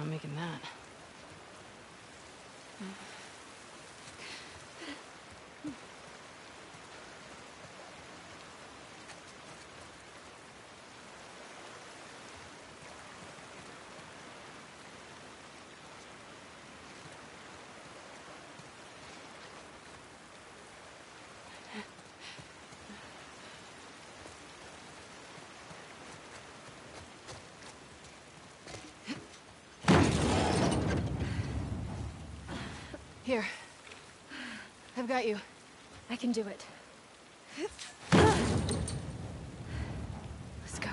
Not making that. Here. I've got you. I can do it. Let's go.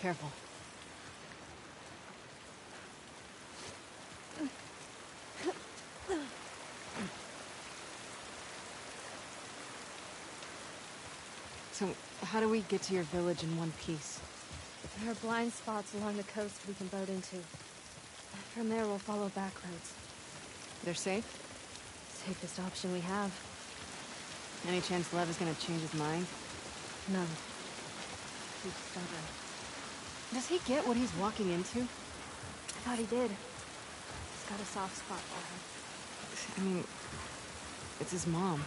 Careful. So, how do we get to your village in one piece? There are blind spots along the coast we can boat into. From there, we'll follow back roads. They're safe? Safest option we have. Any chance Lev is gonna change his mind? No. He's stubborn. Does he get what he's walking into? I thought he did. He's got a soft spot for her. I mean, it's his mom.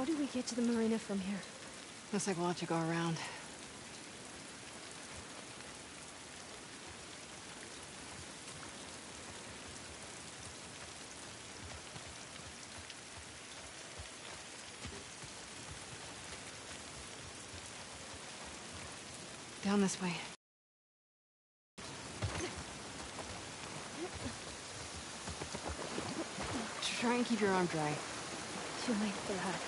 How do we get to the marina from here? Looks like we'll have to go around. Down this way. Try and keep your arm dry. Too late for that.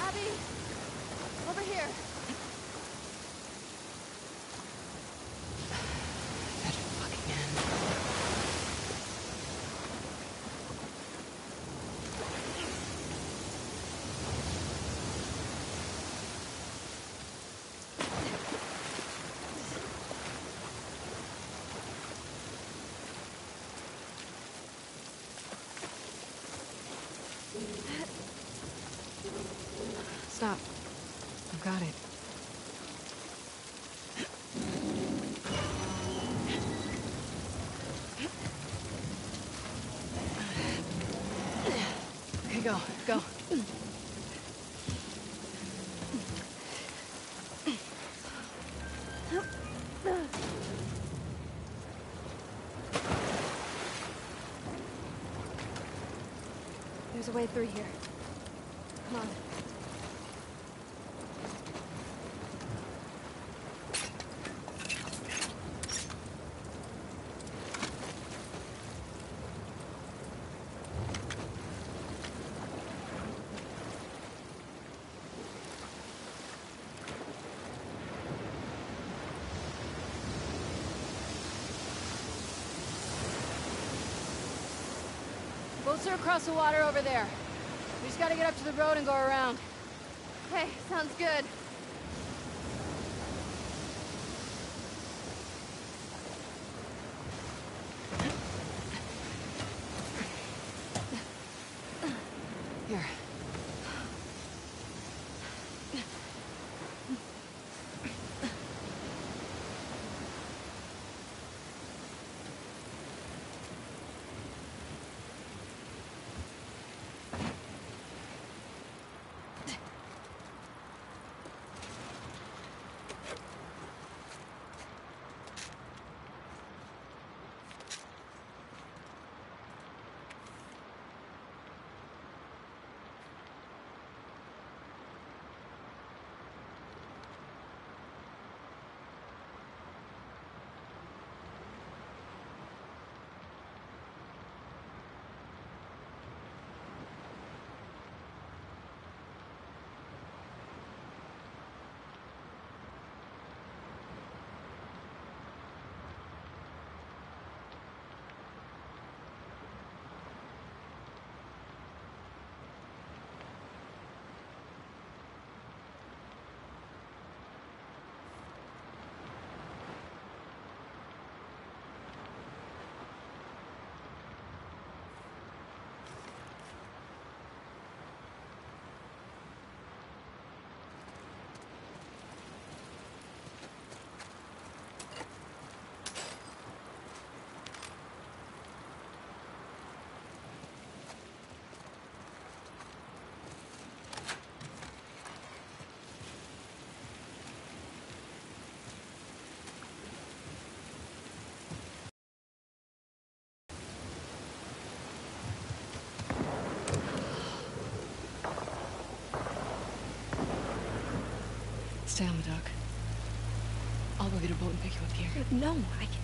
Abby! Over here! That fucking end. Stop. I've got it. Okay, go, go. There's a way through here. Come on. Boats across the water over there. We just gotta get up to the road and go around. Okay, sounds good. Stay on the dock. I'll go get a boat and pick you up here. No, I can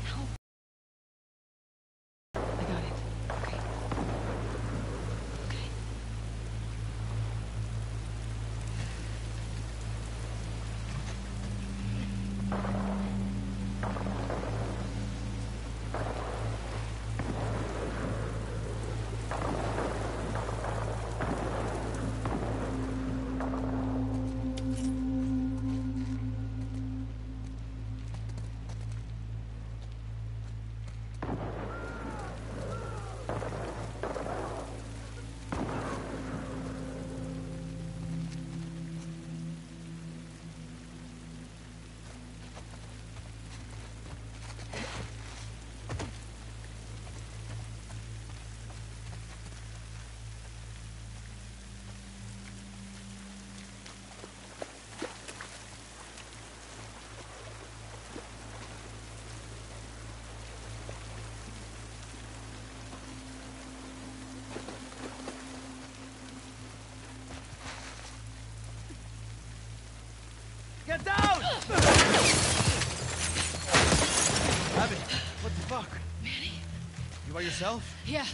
by yourself? Yeah.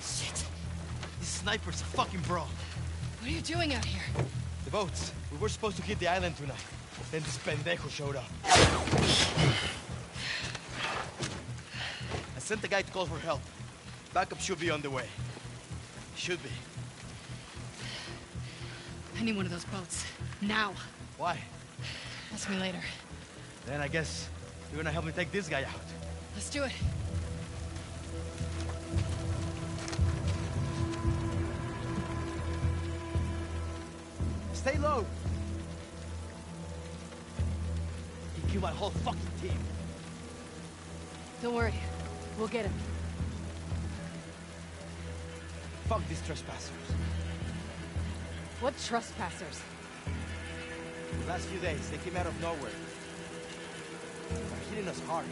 Shit. This sniper's a fucking bro. What are you doing out here? The boats. We were supposed to hit the island tonight. Then this pendejo showed up. I sent the guy to call for help. Backup should be on the way. Should be. I need one of those boats. Now. Why? Ask me later. Then I guess you're gonna help me take this guy out. Do it. Stay low. He killed my whole fucking team. Don't worry. We'll get him. Fuck these trespassers. What trespassers? The last few days, they came out of nowhere. They're hitting us hard.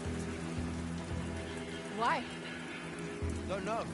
Why? Don't know.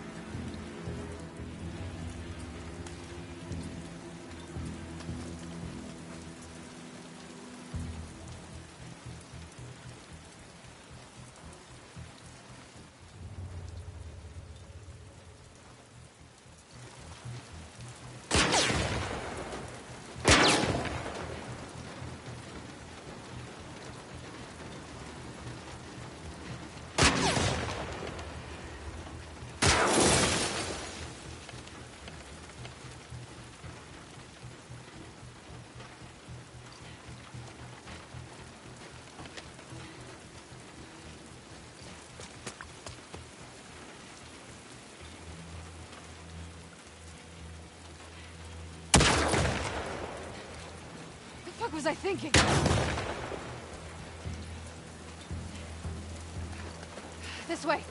Was I thinking? This way.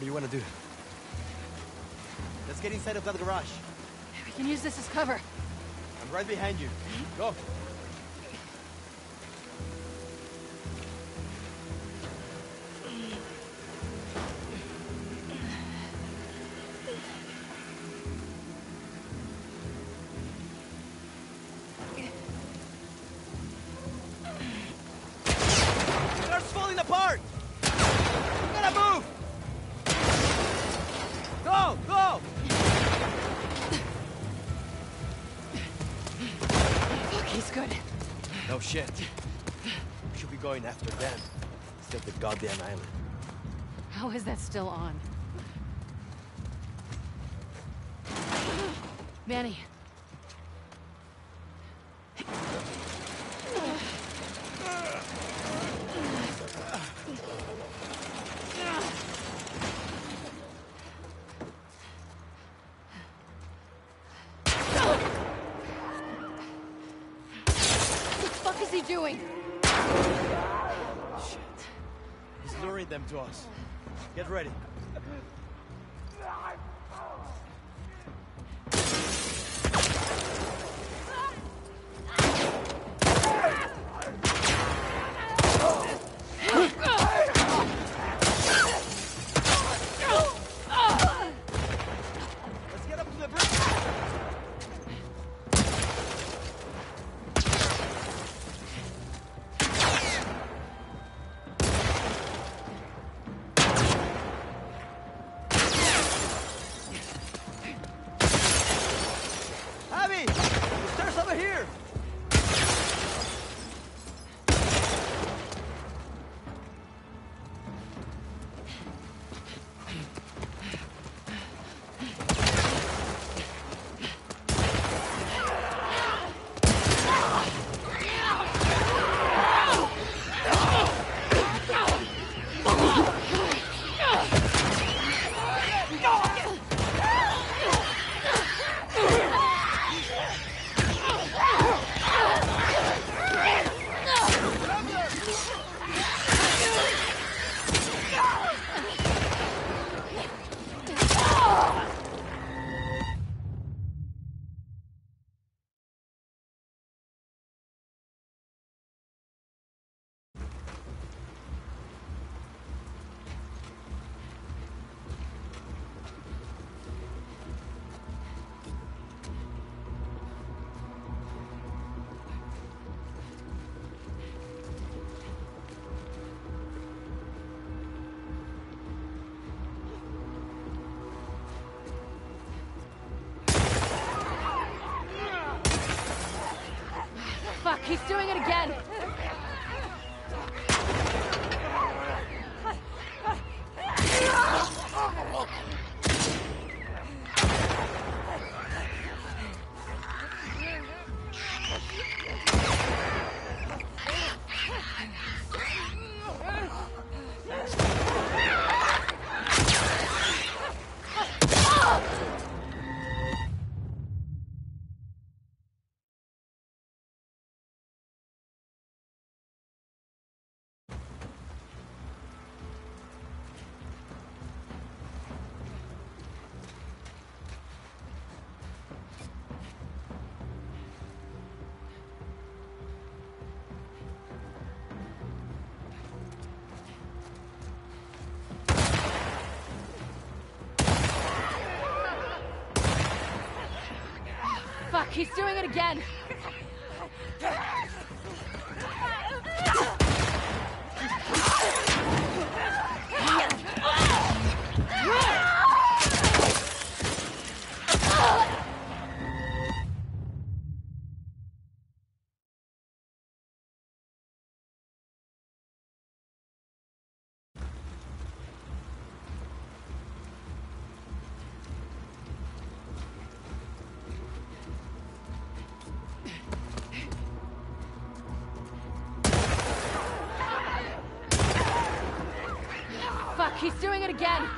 What do you want to do? Let's get inside of that garage. We can use this as cover. I'm right behind you. Go. Shit. We should be going after them instead of the goddamn island. How is that still on? Manny. Get ready. Doing it again. He's doing it again. He's doing it again.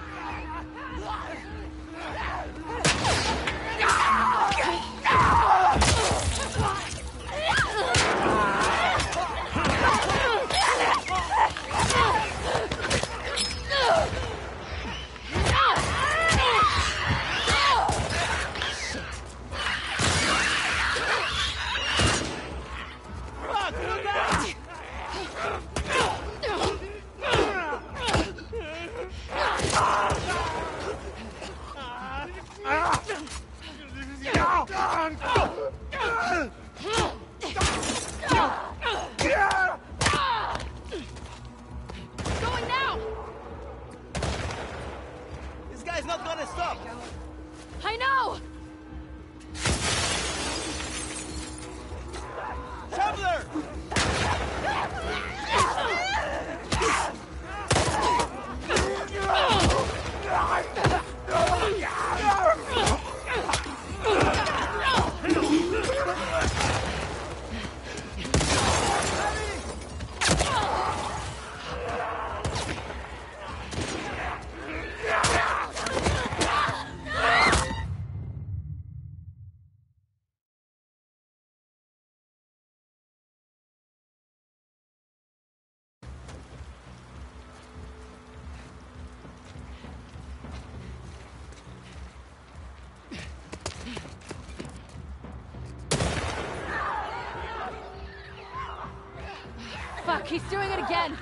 Fuck, he's doing it again!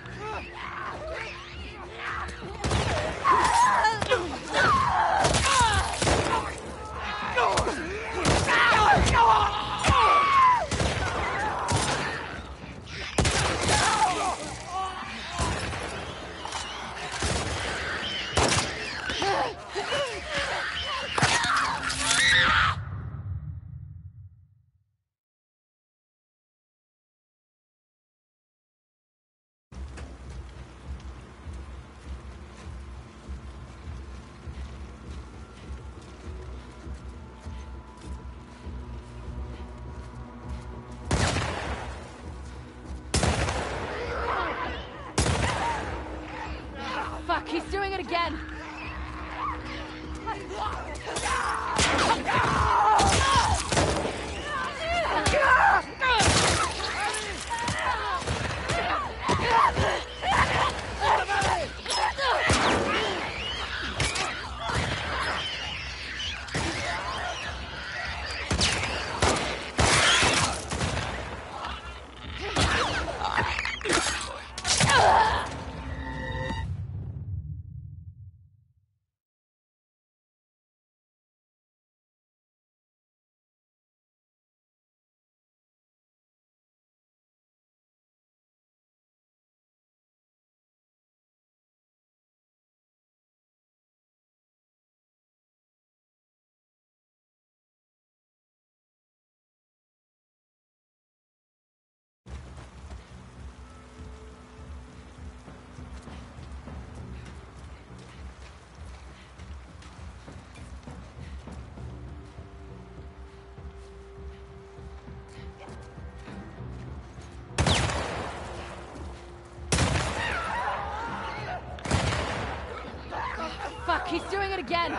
He's doing it again!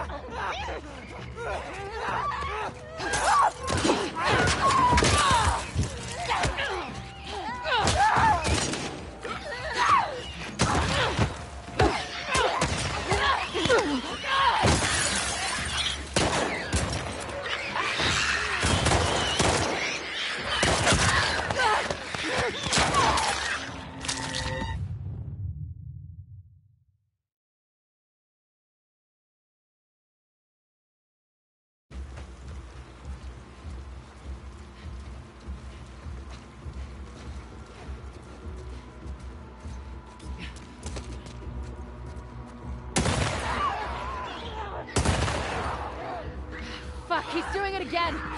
Again!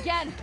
Again!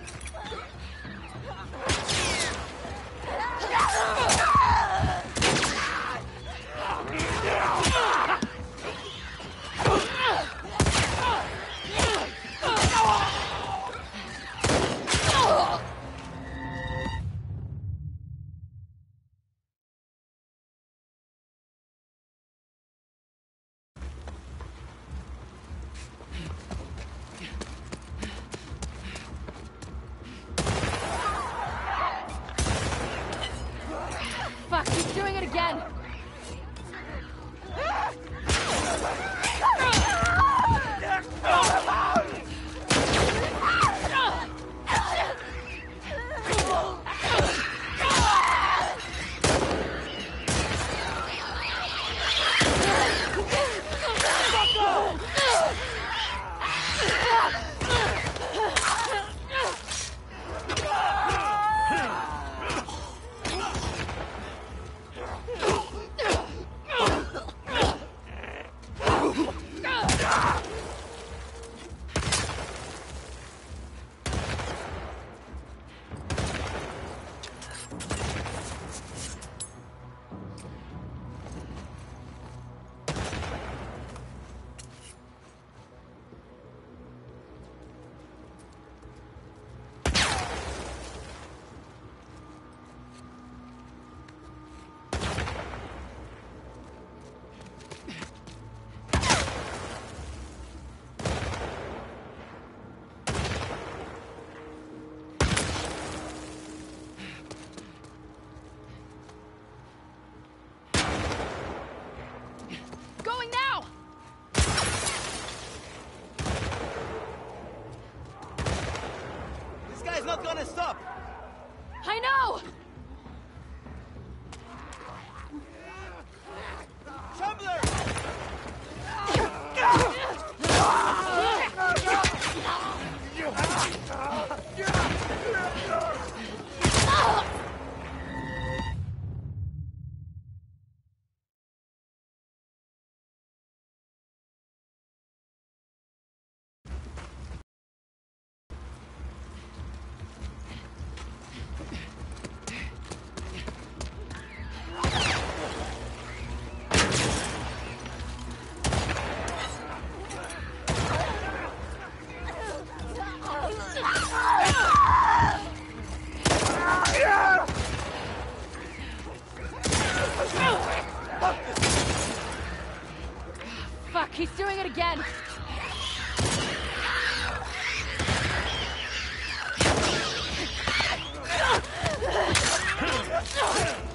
Gonna stop! Fuck, he's doing it again!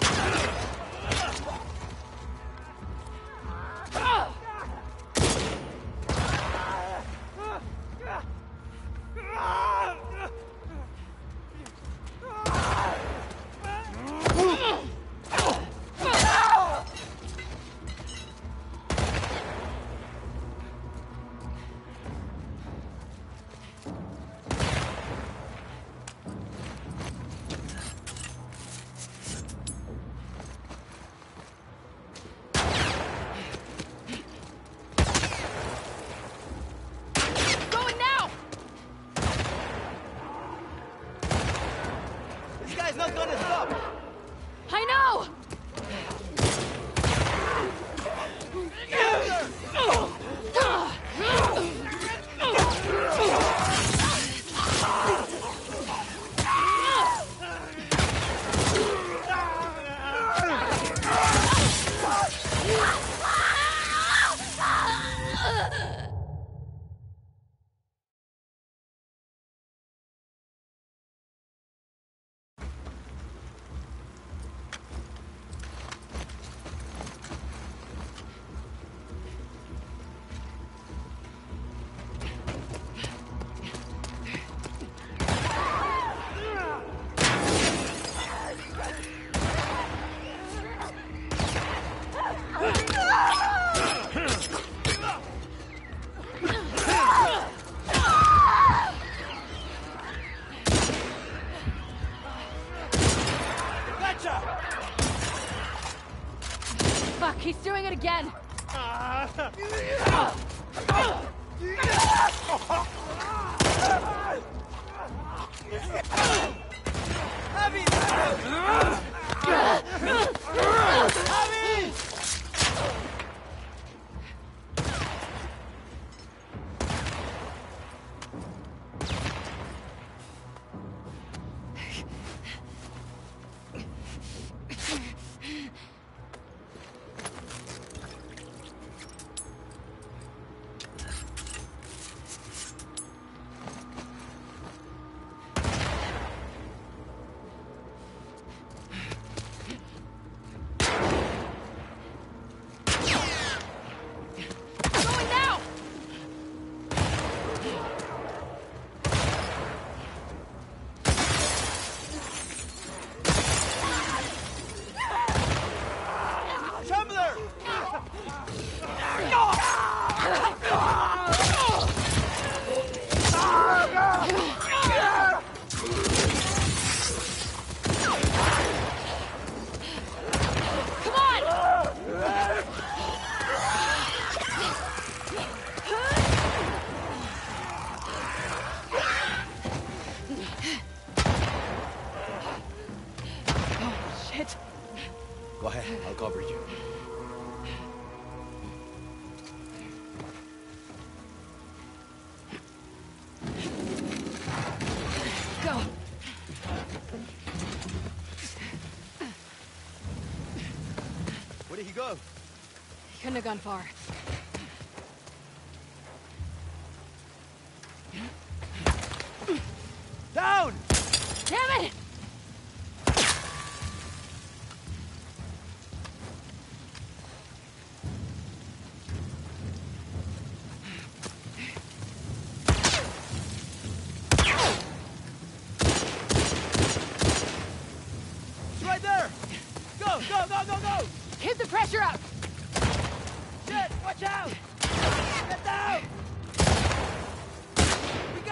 Gone far.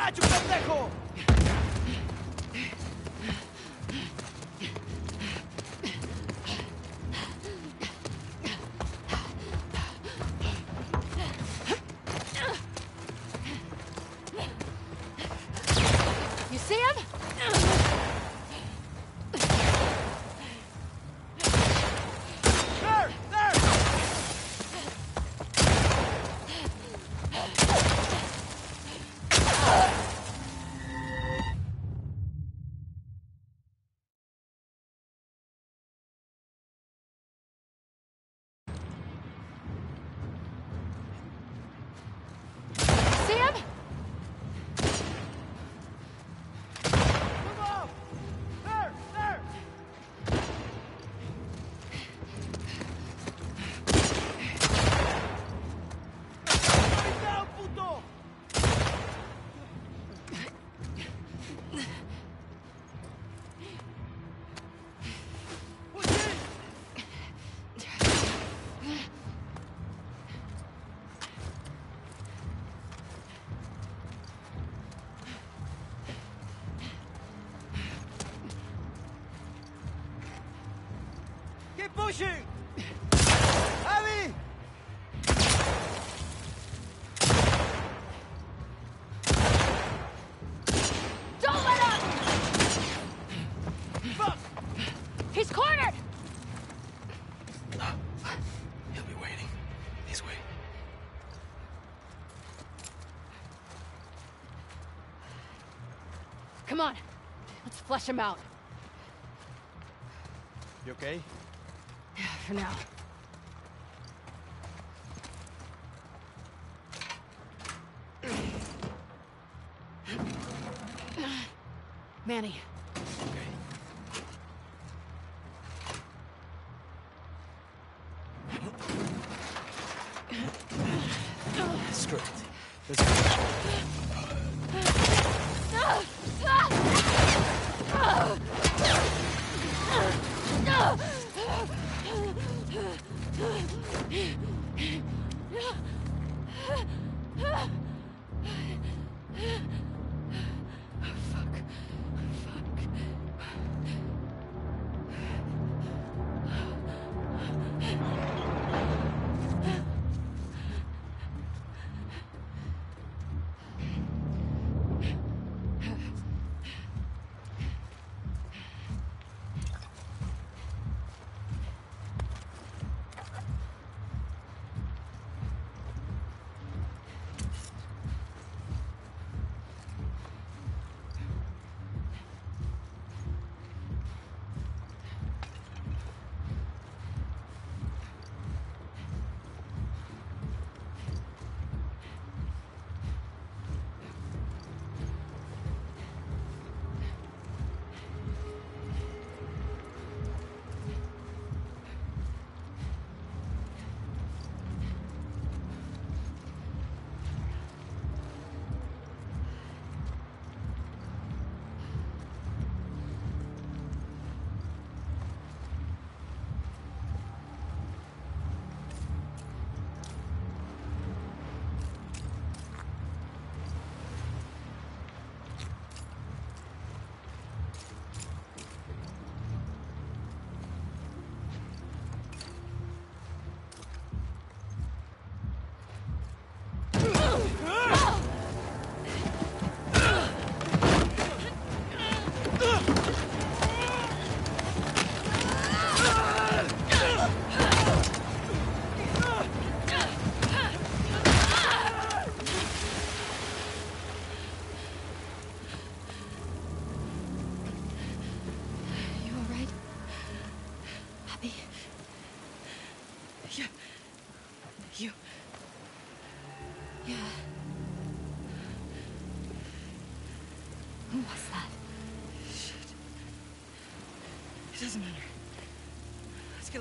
borracho, pendejo! flush him out. You okay? Yeah, for now. Manny.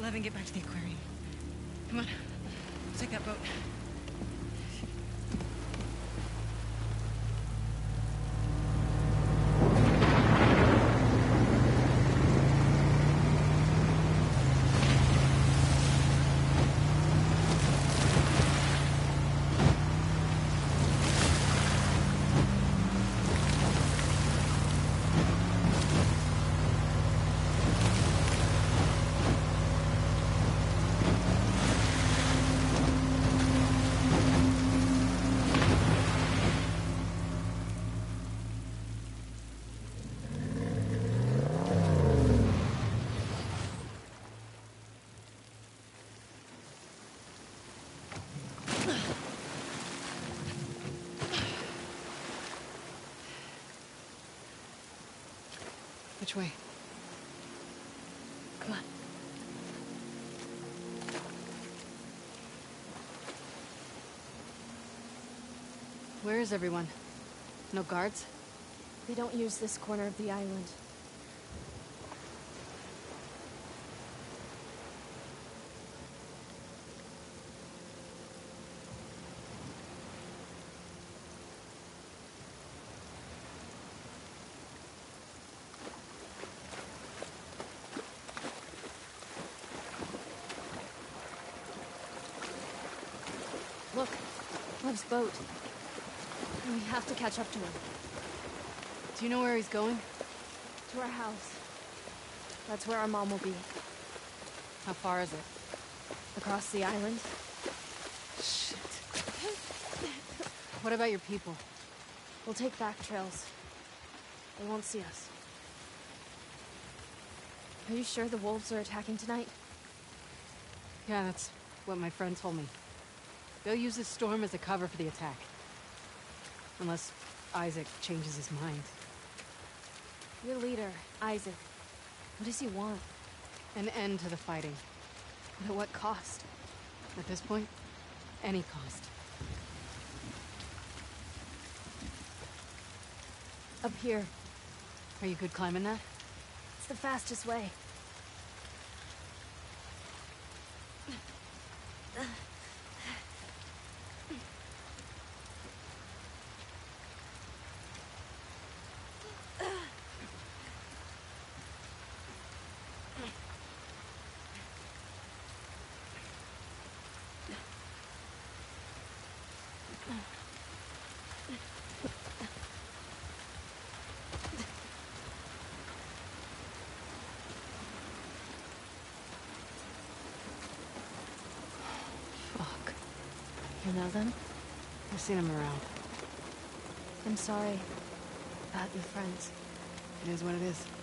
alive and get back to the aquarium. Come on, take that boat. Which way? Come on. Where is everyone? No guards? They don't use this corner of the island. Boat. We have to catch up to him. Do you know where he's going? To our house. That's where our mom will be. How far is it? Across the island. Shit. What about your people? We'll take back trails. They won't see us. Are you sure the wolves are attacking tonight? Yeah, that's what my friend told me. They'll use this storm as a cover for the attack. Unless Isaac changes his mind. Your leader, Isaac. What does he want? An end to the fighting. But at what cost? At this point, any cost. Up here. Are you good climbing that? It's the fastest way. Know them? I've seen him around. I'm sorry. About your friends. It is what it is.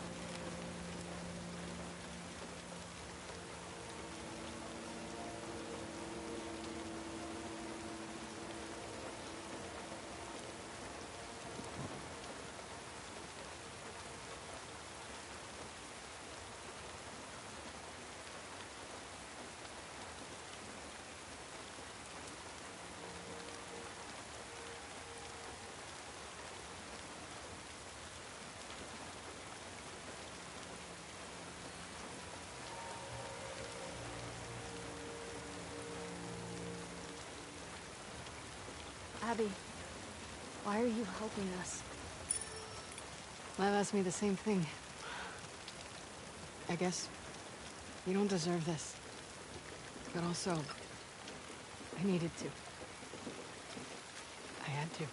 Abby, why are you helping us? Lev asked me the same thing. I guess you don't deserve this. But also, I needed to. I had to.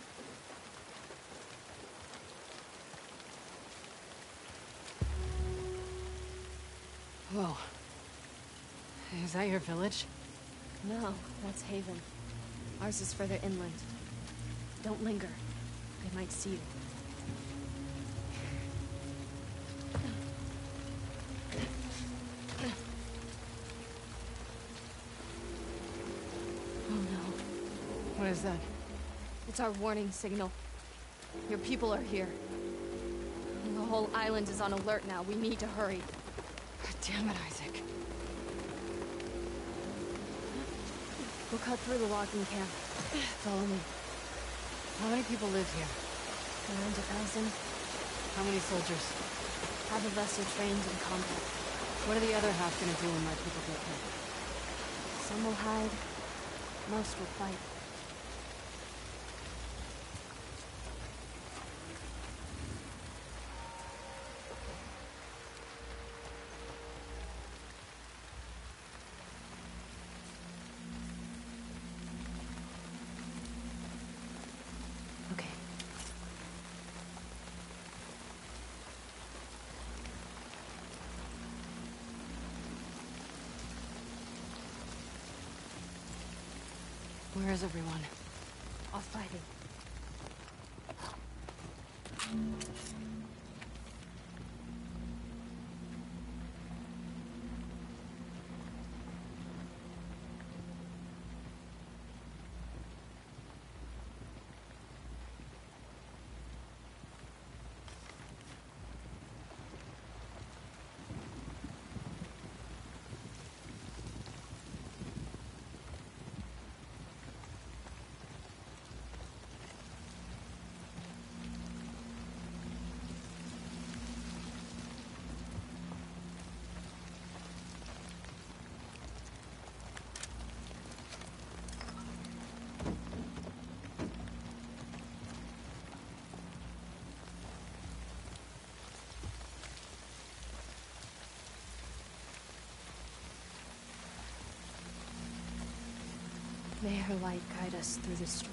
Whoa. Is that your village? No, that's Haven. Ours is further inland. Don't linger. They might see you. Oh no. What is that? It's our warning signal. Your people are here. The whole island is on alert now. We need to hurry. God damn it, Isaac. We'll cut through the logging camp. Follow me. How many people live here? Around a thousand. How many soldiers? Half of us are trained in combat. What are the other half gonna do when my people get here? Some will hide. Most will fight. Okay. Where is everyone? May her light guide us through the storm.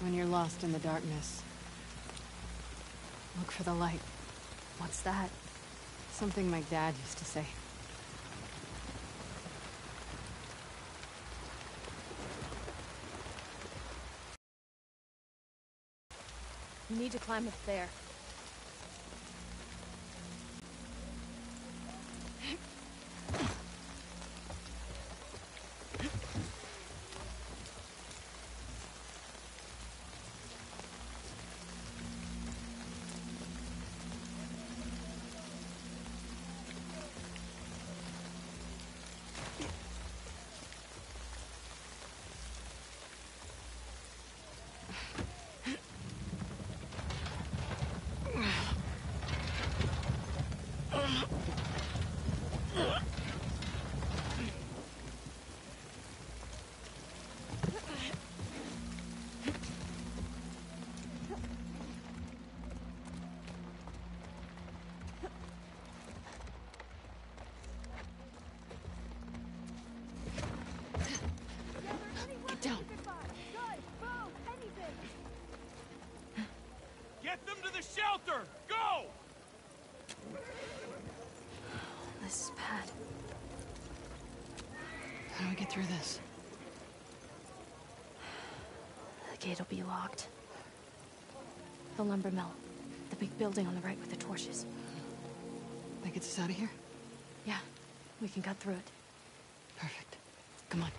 When you're lost in the darkness, look for the light. What's that? Something my dad used to say. You need to climb up there. Get down. Get them to the shelter! Go! This is bad. How do we get through this? The gate will be locked. The lumber mill. The big building on the right with the torches. That gets us out of here? Yeah, we can cut through it. Perfect. Come on.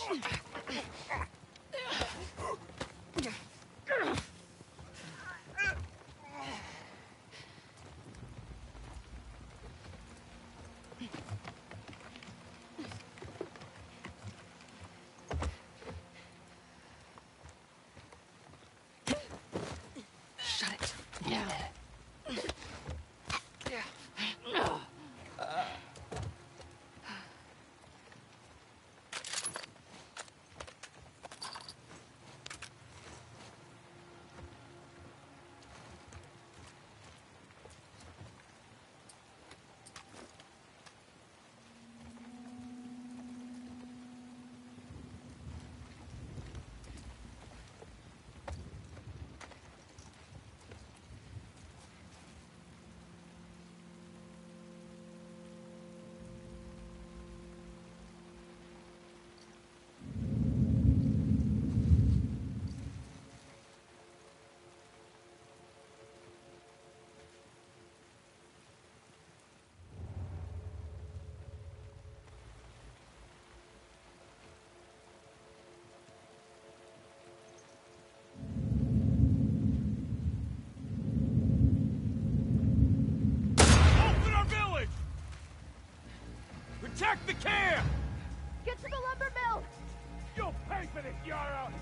Shh. Protect the camp! Get to the lumber mill! You'll pay for this, Yara!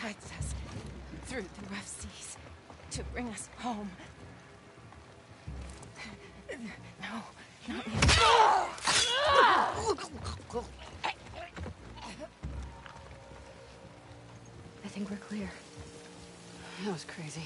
Guides us through the rough seas to bring us home. No, not you. I think we're clear. That was crazy.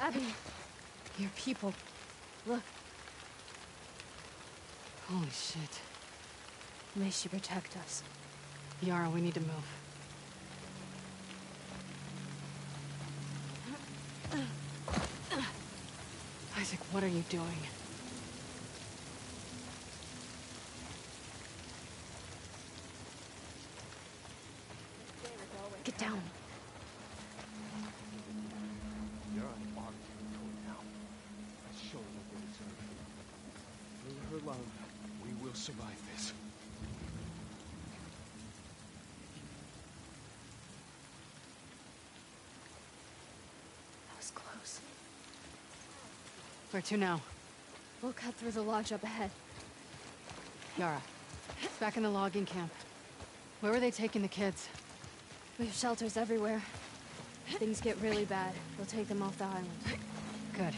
Abby, your people. Look, Holy shit. may she protect us. Yara, we need to move. Isaac, what are you doing? Get down. You're on our territory now. Let's show them what they deserve. Through her love, we will survive this. That was close. Where to now? We'll cut through the lodge up ahead. Yara, back in the logging camp. Where were they taking the kids? We have shelters everywhere. If things get really bad, we'll take them off the island. Good.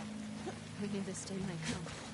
We knew this day might come.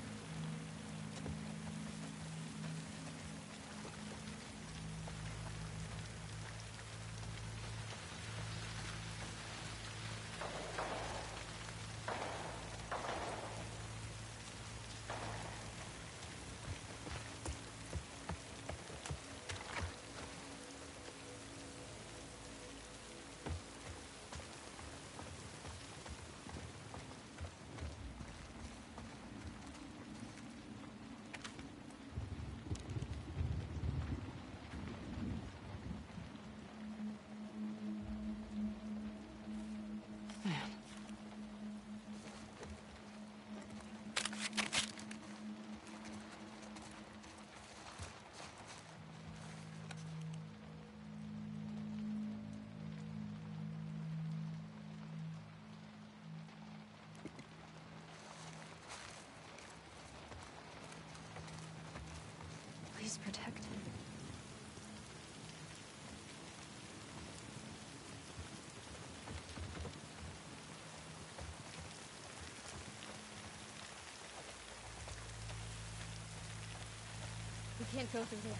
Can't go through there.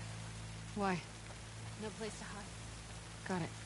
Why? No place to hide. Got it.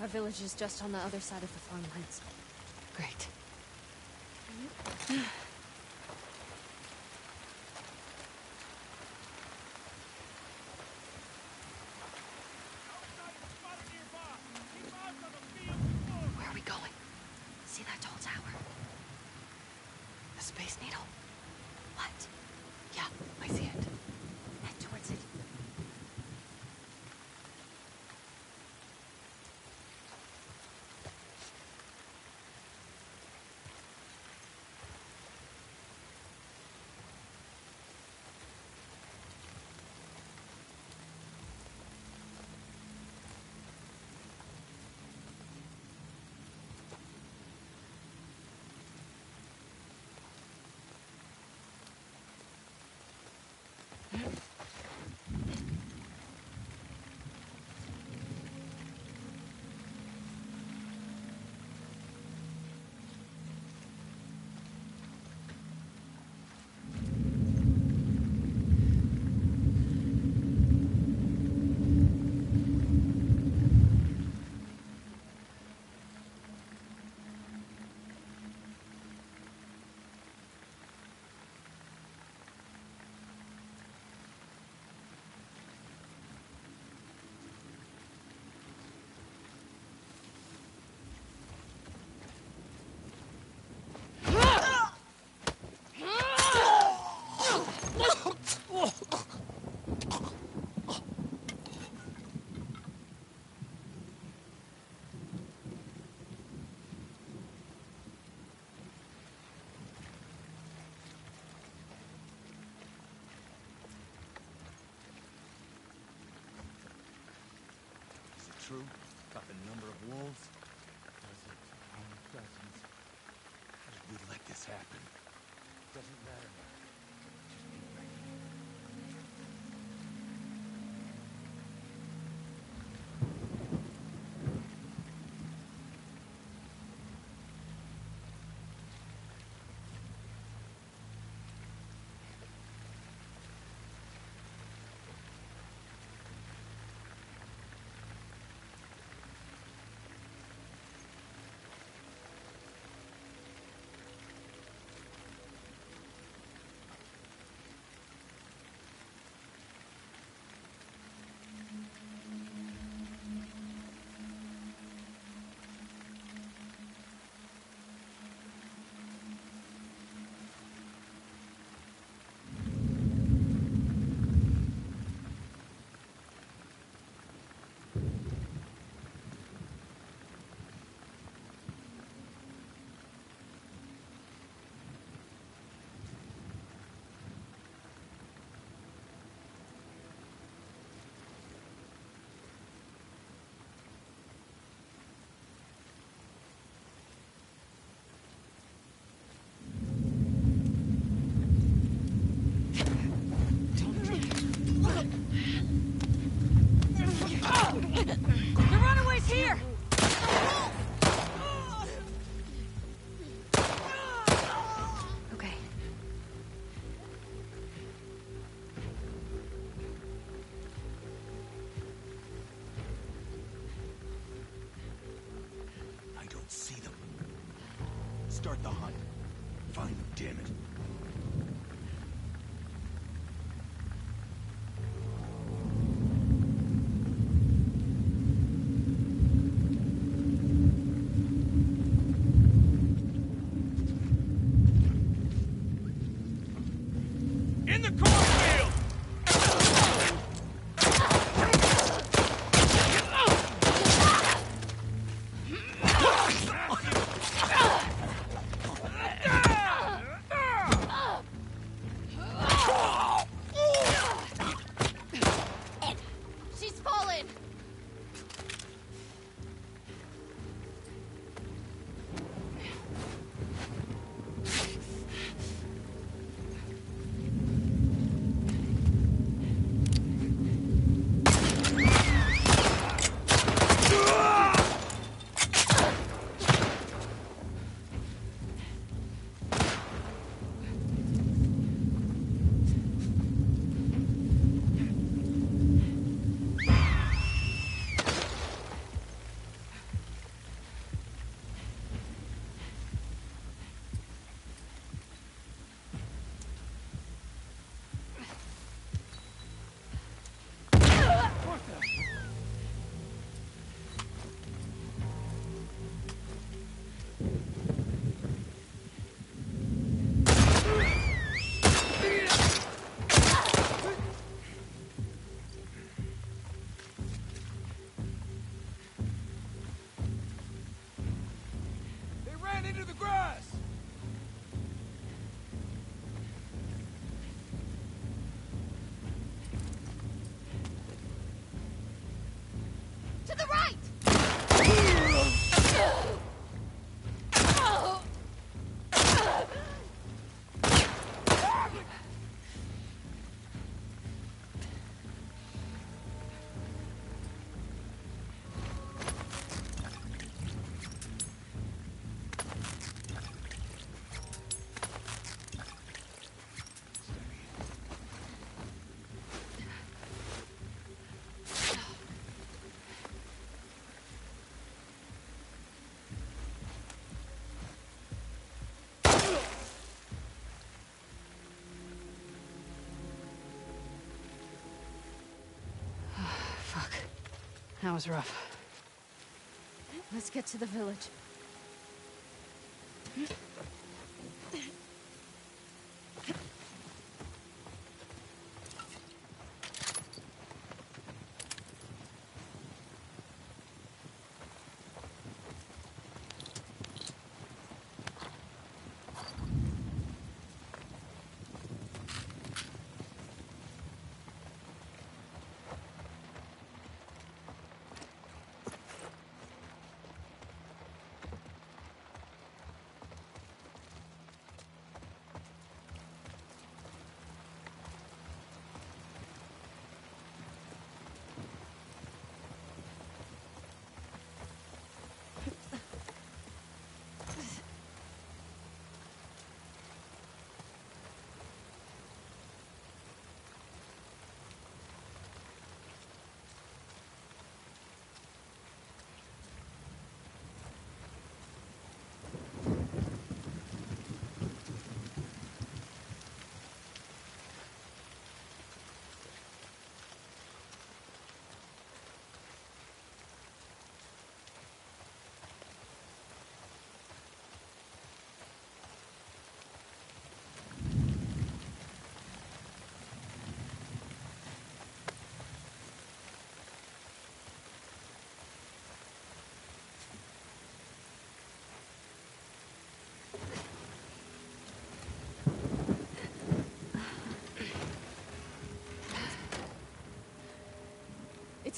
Our village is just on the other side of the farmlands. Great. Where are we going? See that tall tower? The Space Needle? What? Yeah, I see it. Head towards it. Is it true? About the number of wolves? That was rough. Let's get to the village.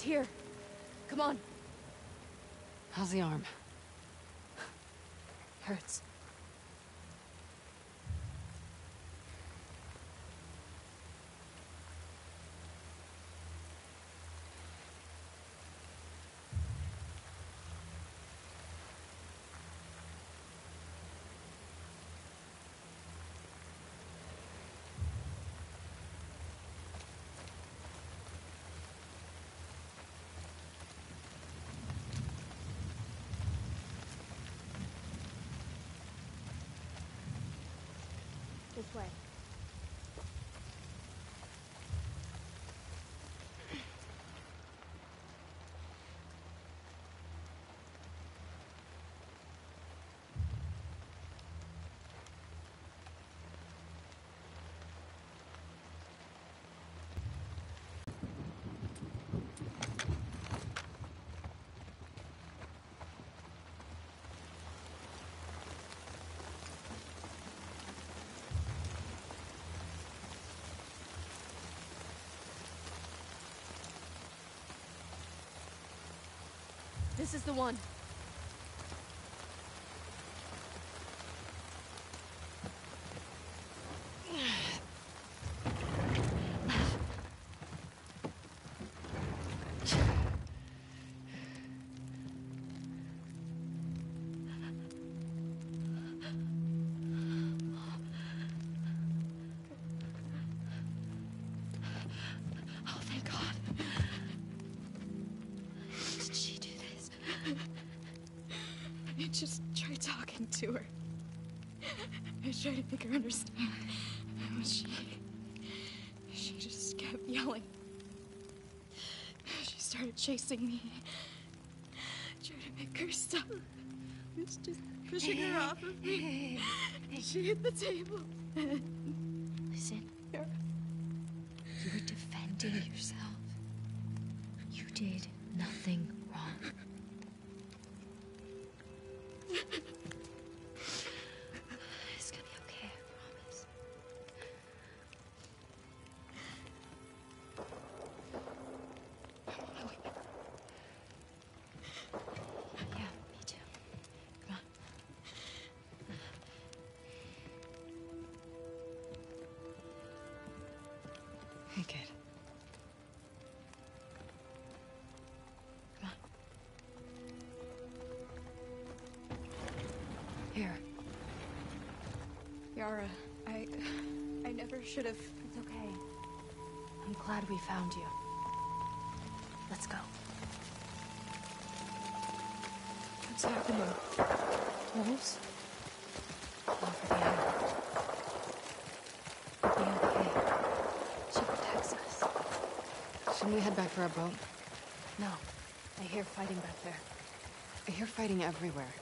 Here. Come on. How's the arm? Hurts. This This is the one. Talking to her. I tried to make her understand. But she. She just kept yelling. She started chasing me. I tried to make her stop. I was just pushing her off of me. She hit the table. Yara, I. I never should have. It's okay. I'm glad we found you. Let's go. What's happening? Wolves? Over the island. We'll be okay. She protects us. Shouldn't we head back for our boat? No. I hear fighting back there. I hear fighting everywhere.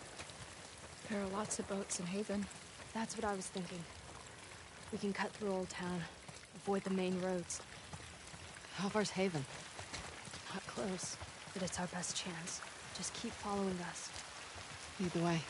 There are lots of boats in Haven. That's what I was thinking. We can cut through Old Town, avoid the main roads. How far's Haven? Not close, but it's our best chance. Just keep following us. Either way.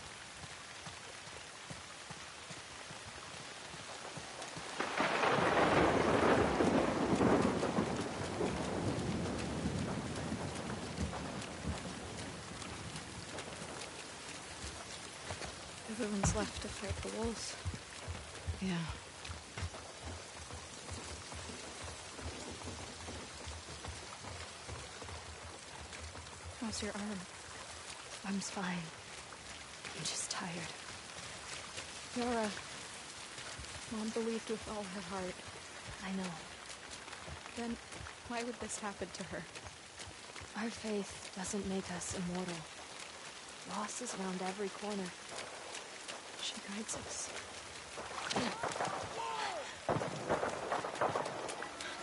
The wolves. Yeah. How's your arm? Arm's fine. I'm just tired. Yara. Mom believed with all her heart. I know. Then why would this happen to her? Our faith doesn't make us immortal. Loss is around every corner. Guides.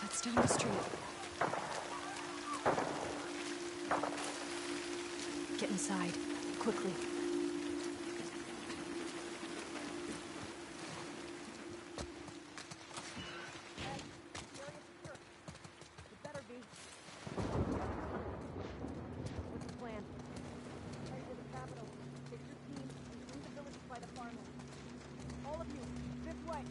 That's down the street. Get inside, quickly. It better be. What's the plan? Head to the capital. Take your team and leave the village by the farmland. All of you, this way.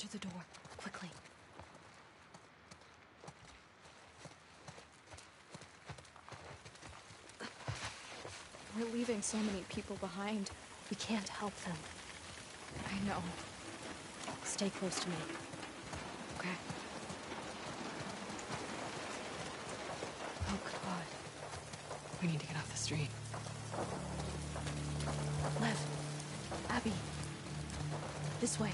Under the door, quickly. We're leaving so many people behind. We can't help them. I know. Stay close to me. Okay. Oh, God. We need to get off the street. Lev. Abby. This way.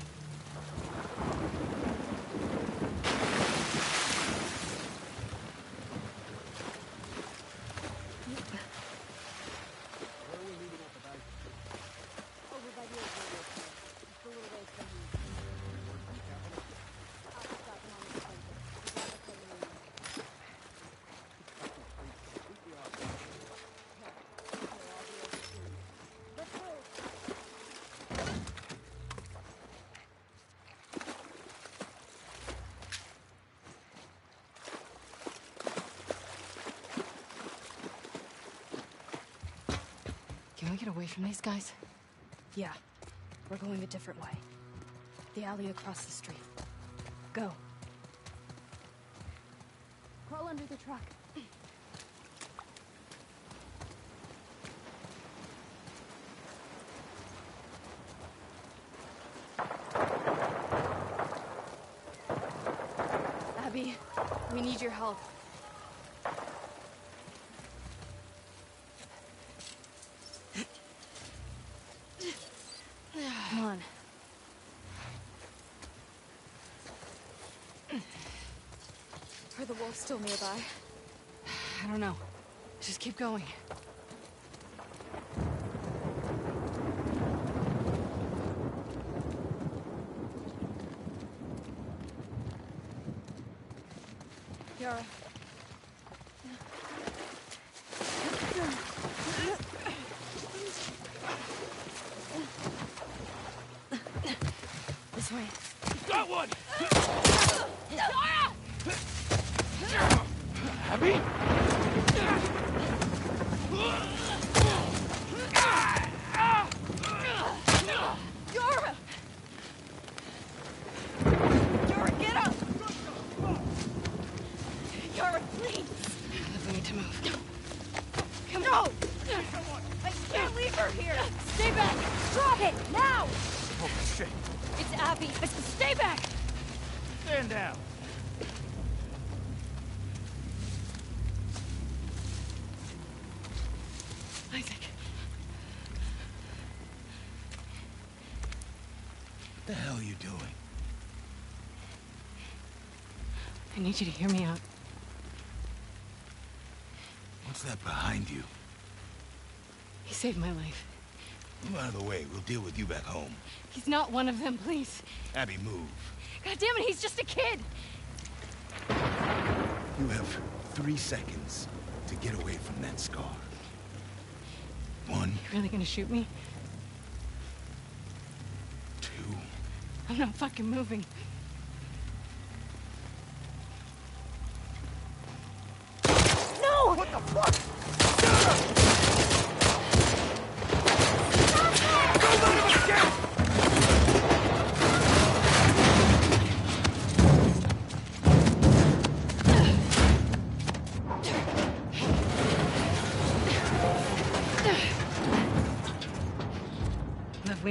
Over by the old radio plant. Just a little ways from here. I'll stop him on the fence. He's on the corner. Let's move. Can we get away from these guys? Yeah. We're going a different way. The alley across the street. Go. Crawl under the truck. Abby, we need your help. Come on. Are the wolves still nearby? I don't know. Just keep going. Yara. This way. Got one! Abby? Yara! Yara, get up! Yara, please! We need to move. Come no! I can't leave her here! Stay back! Drop it! Now! Oh, shit. It's Abby! I said stay back! Stand down. Isaac. What the hell are you doing? I need you to hear me out. What's that behind you? He saved my life. Move out of the way. We'll deal with you back home. He's not one of them, please. Abby, move. God damn it, he's just a kid! You have three seconds to get away from that scar. One, You really gonna shoot me? two, I'm not fucking moving.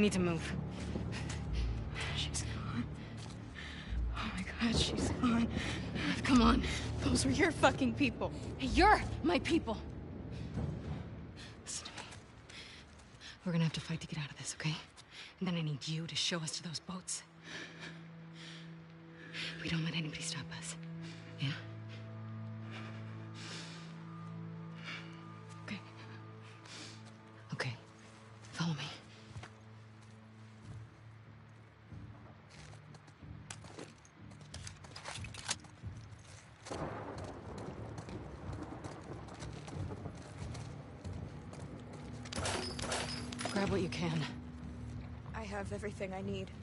Need to move. She's gone. Oh my god, she's gone. Come on. Those were your fucking people. You're my people! Listen to me. We're gonna have to fight to get out of this, okay? And then I need you to show us to those boats. We don't let anybody stop us. Yeah? Okay. Okay. Follow me. Grab what you can. I have everything I need.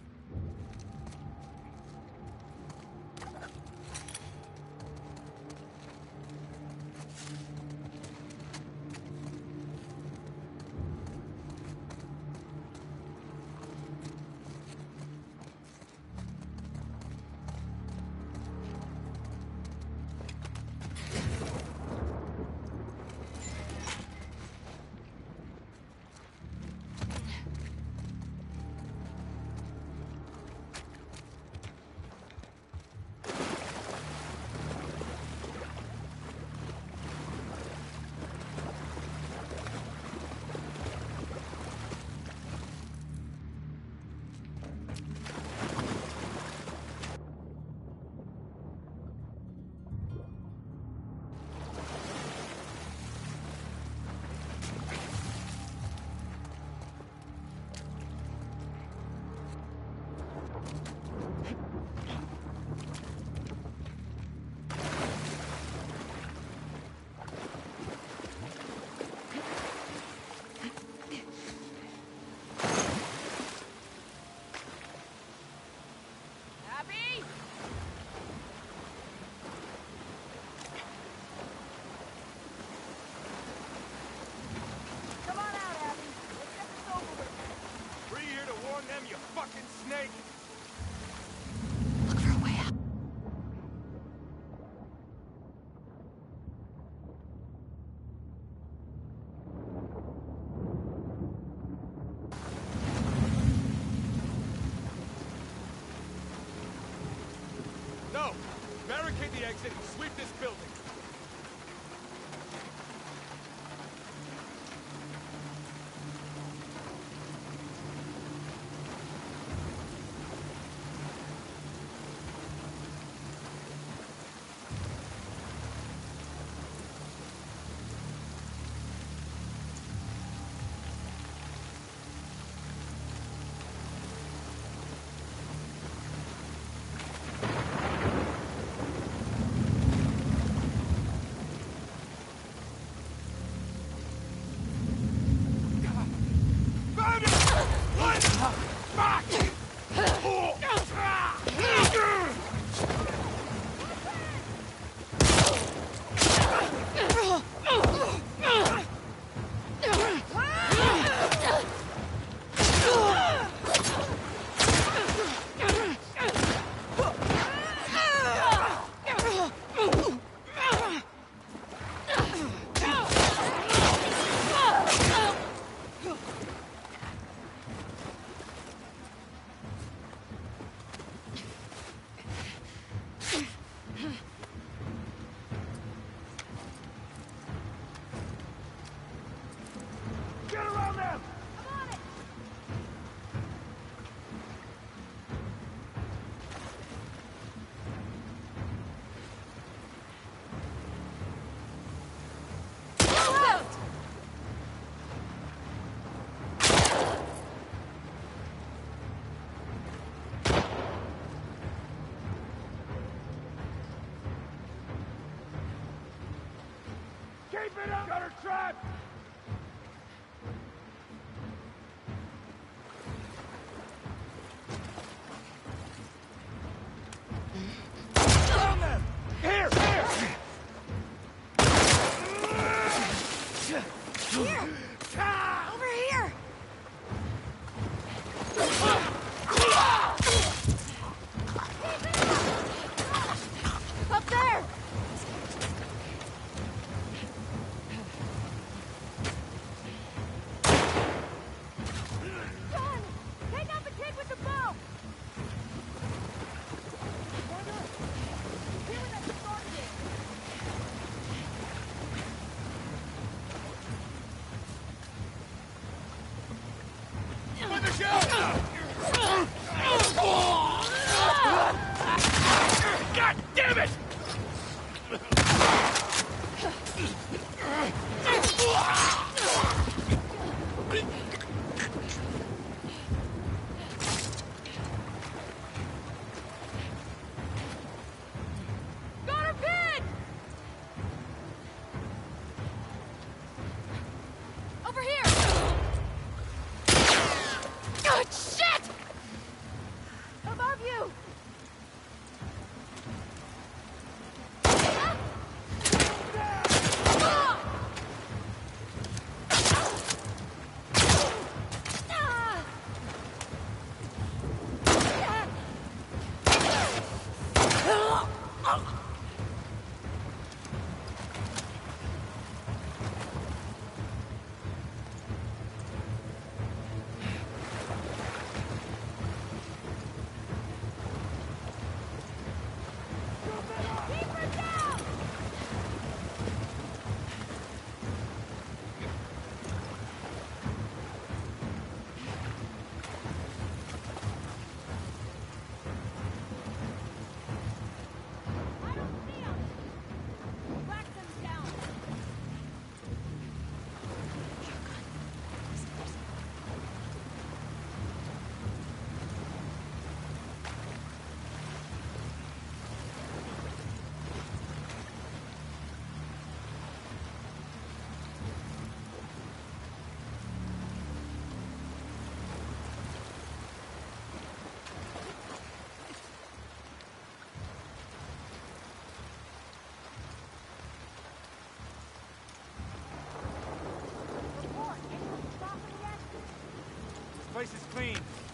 Place is clean.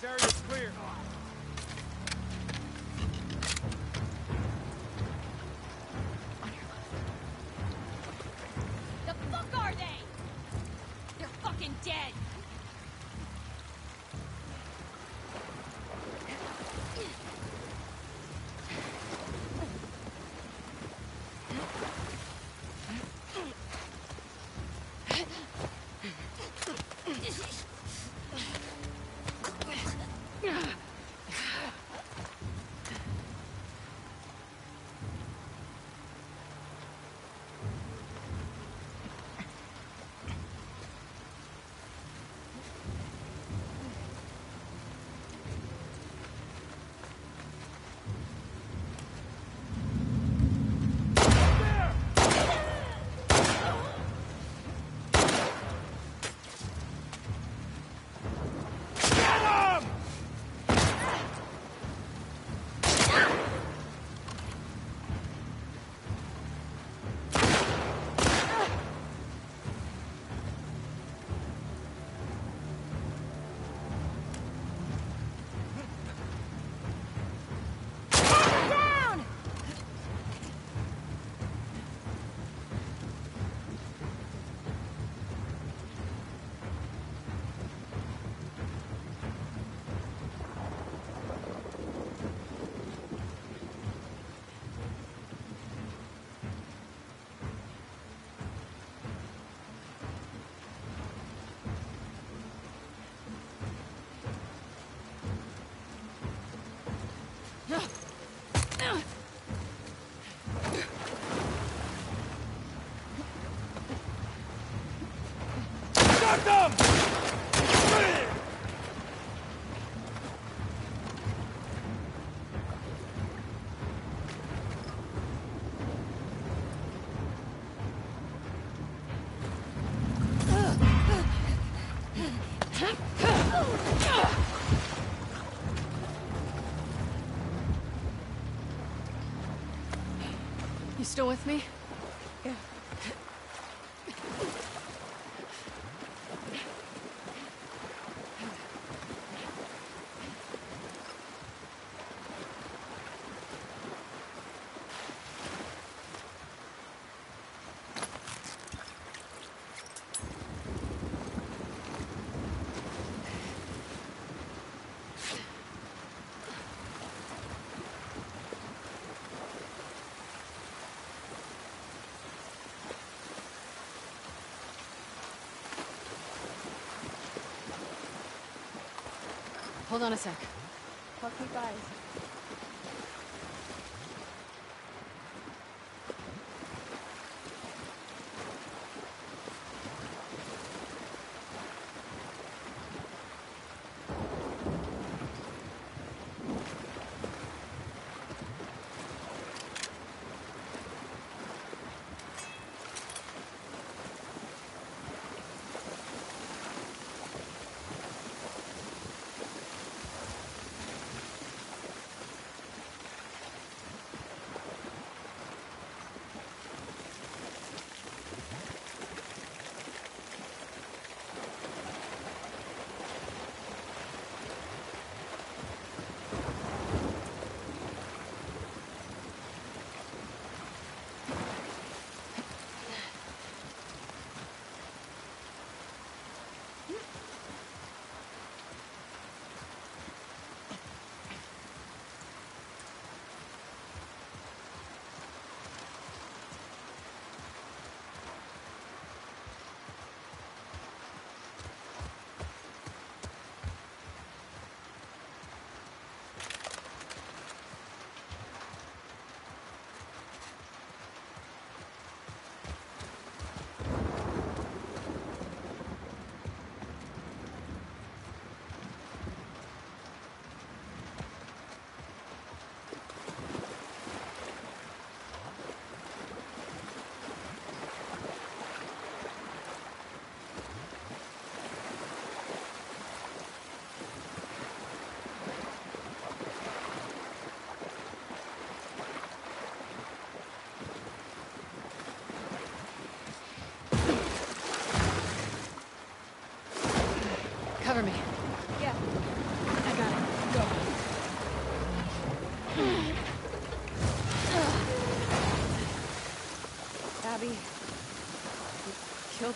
This clear. The fuck are they? They're fucking dead. Still with me? Hold on a sec. Eyes.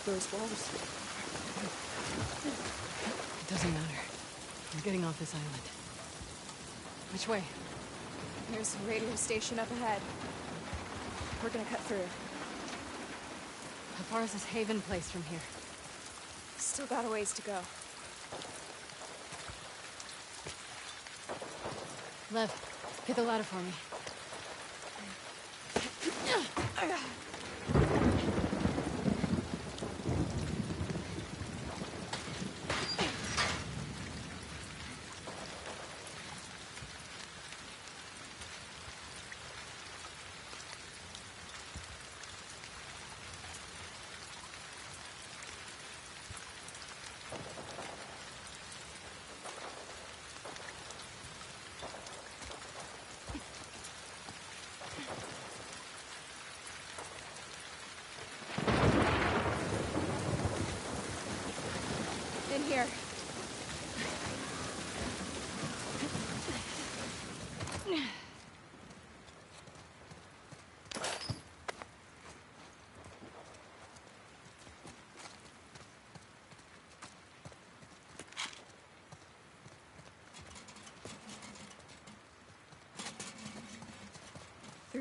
Built those walls? It doesn't matter. We're getting off this island. Which way? There's a radio station up ahead. We're gonna cut through. How far is this Haven place from here? Still got a ways to go. Lev, get the ladder for me.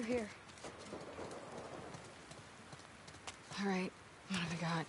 Through here. All right, what have we got?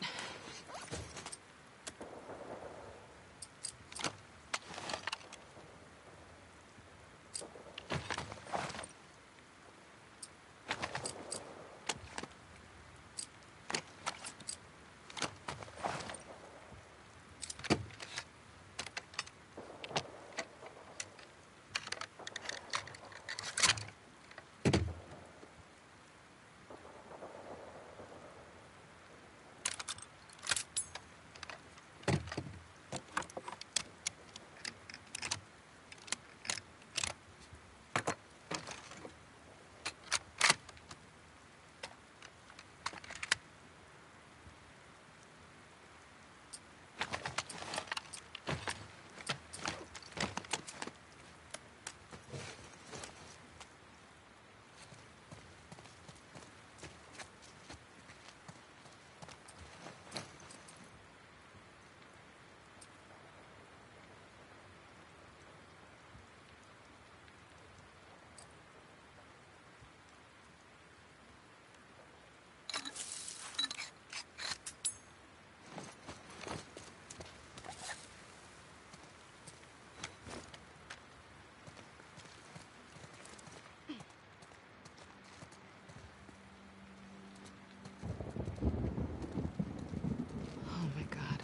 Oh my god.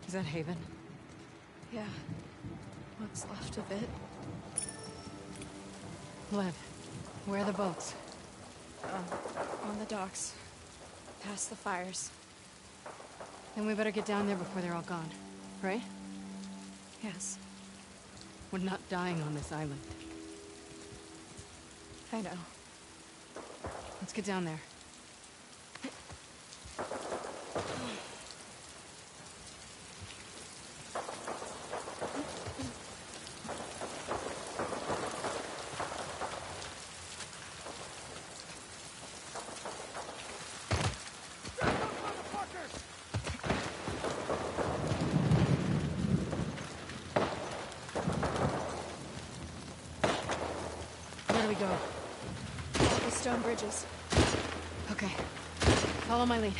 Is that Haven? Yeah. What's left of it? Lev, where are the boats? Uh, on the docks. Past the fires. Then we better get down there before they're all gone, right? Yes. We're not dying on this island. I know. Let's get down there. Go? The stone bridges. Okay. Follow my lead.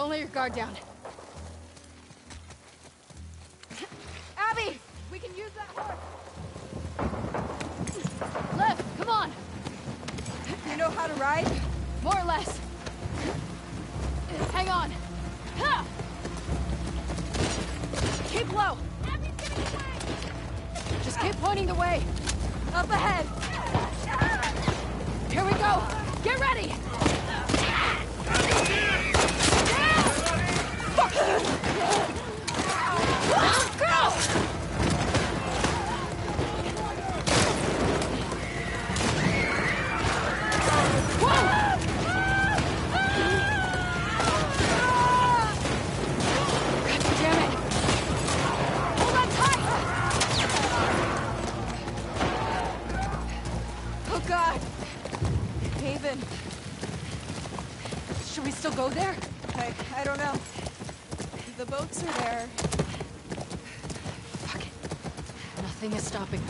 Don't let your guard down. there. Fuck it. Nothing is stopping me.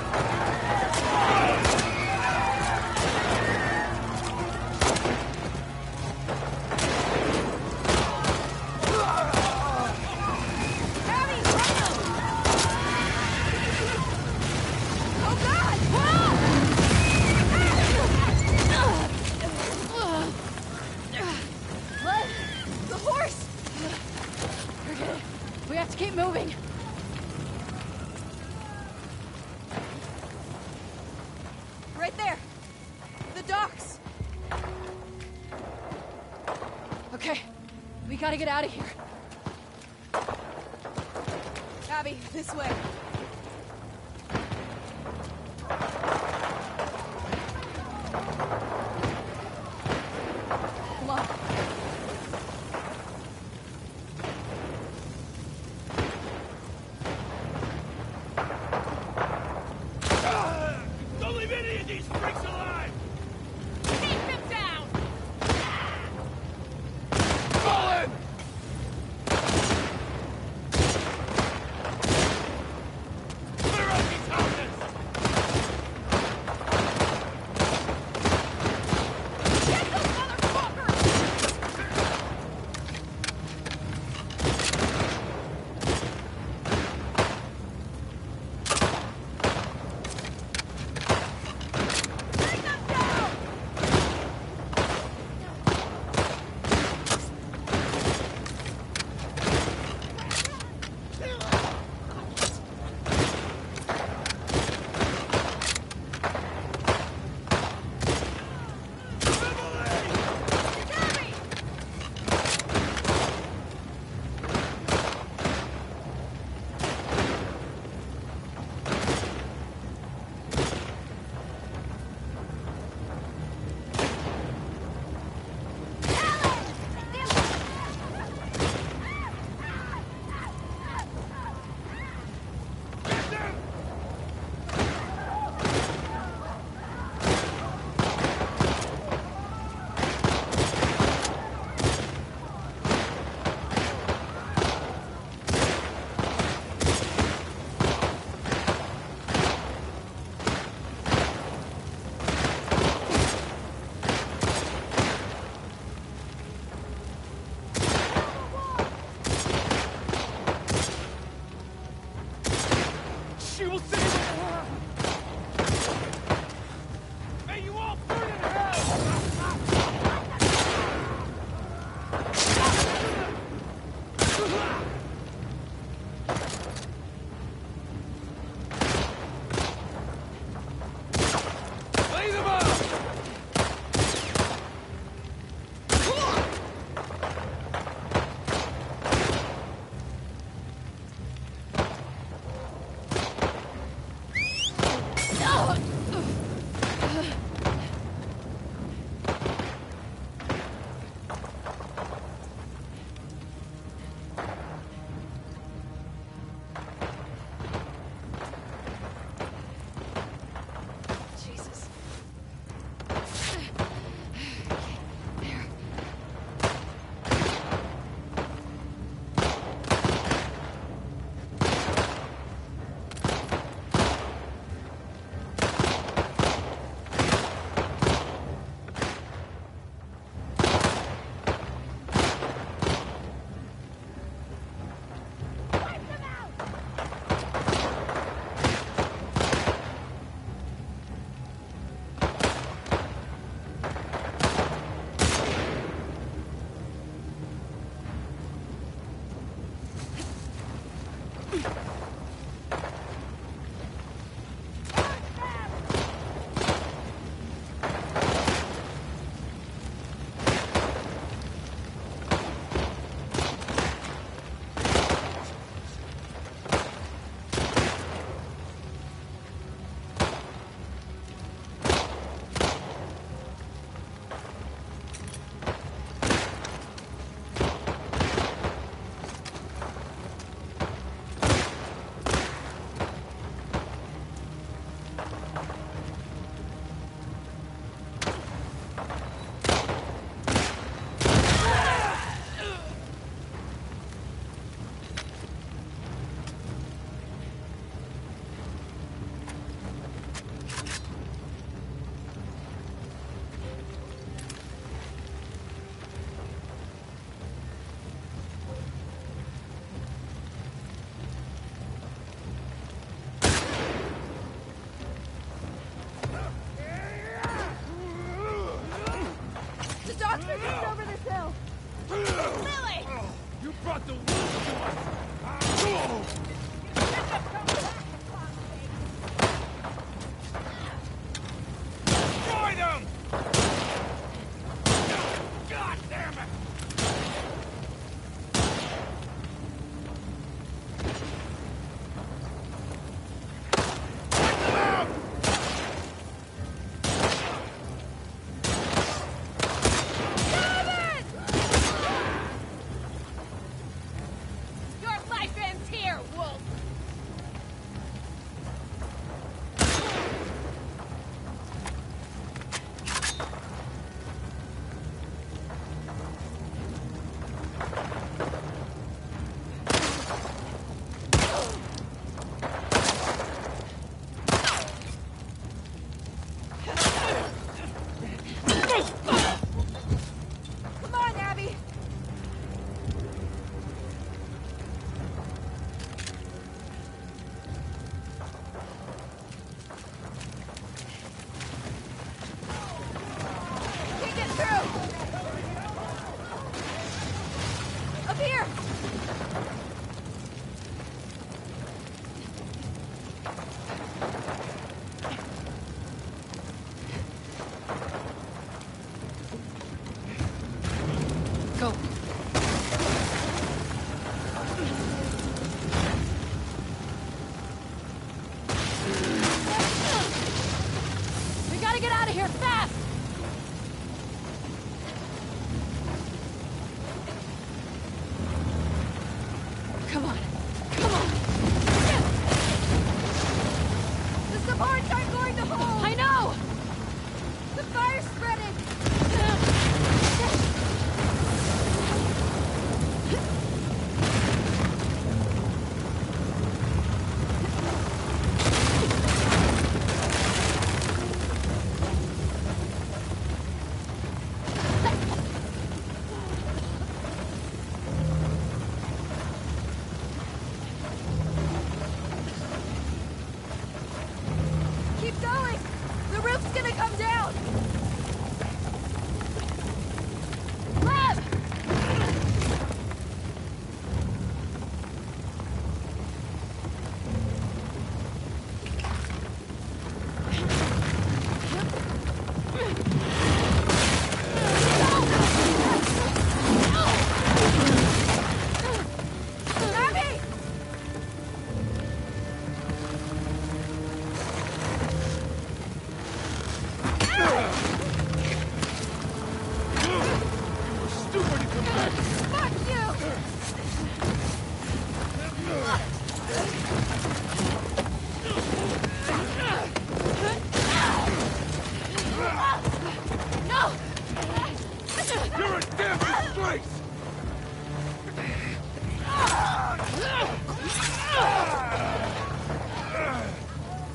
get out of here.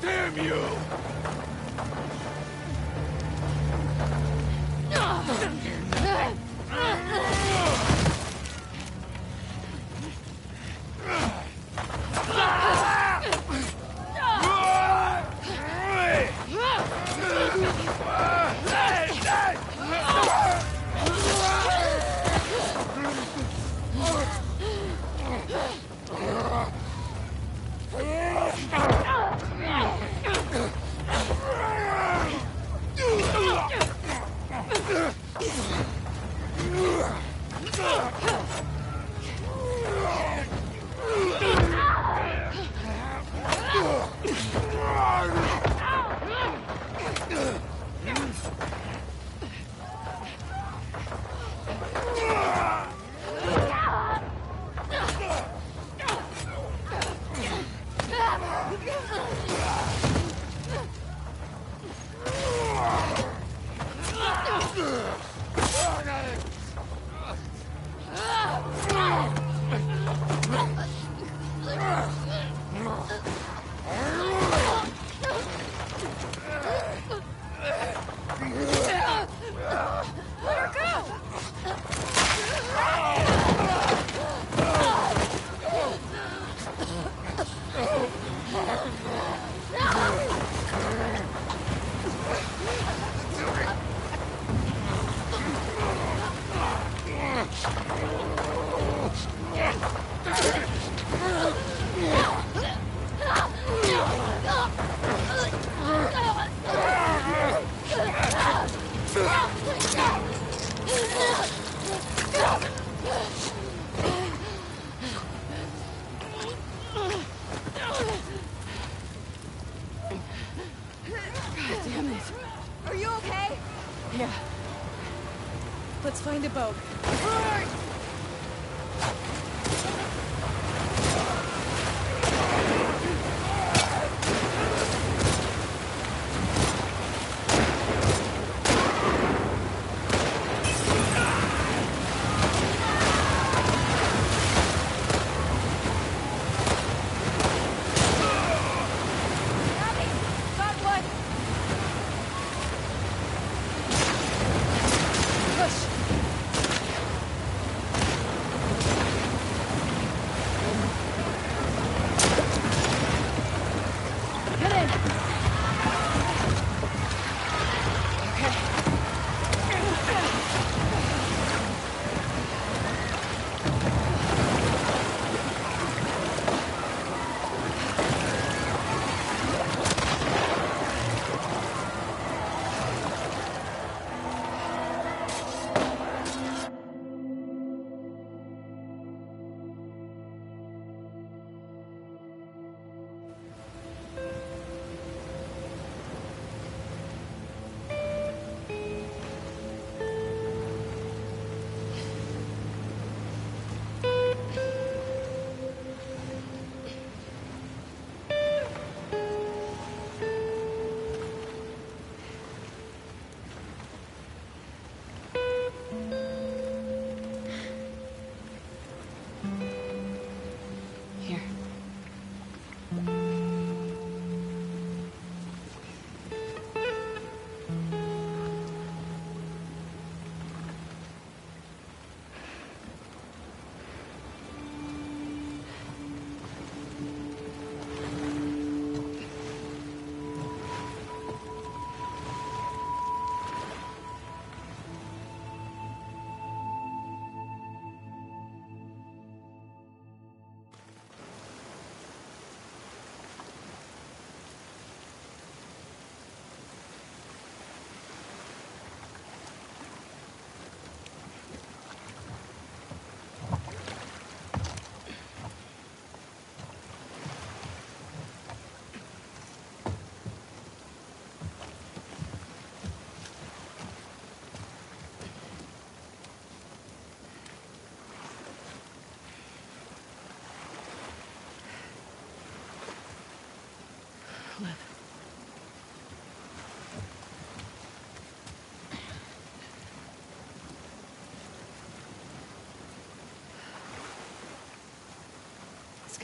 Damn you!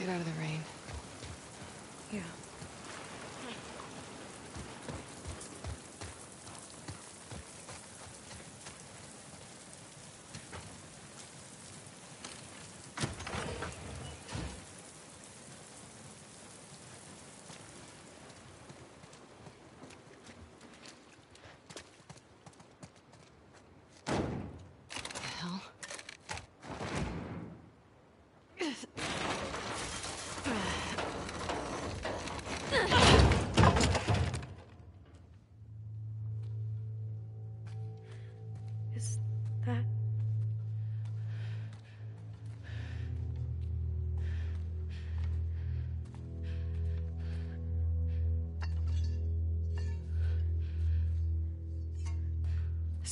Get out of the rain.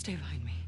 Stay behind me.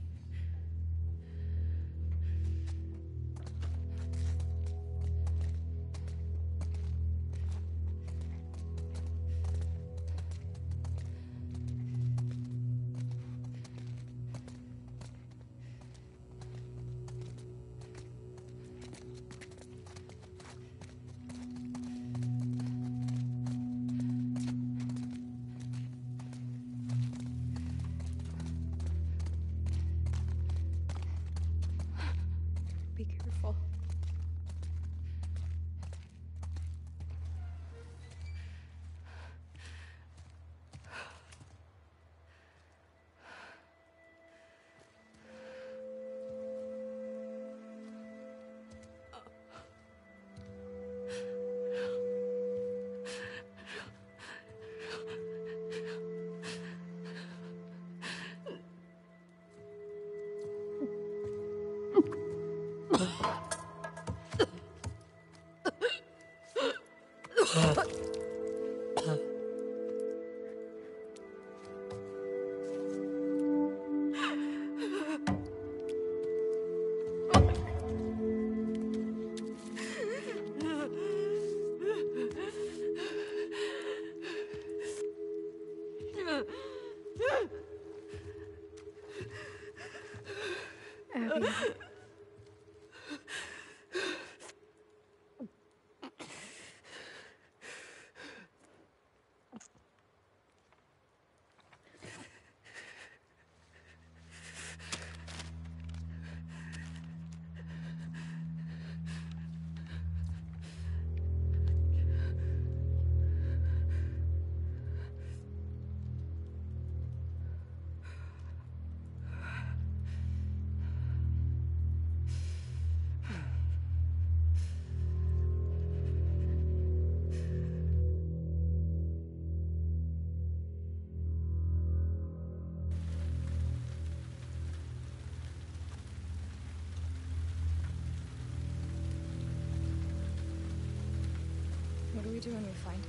doing, we find?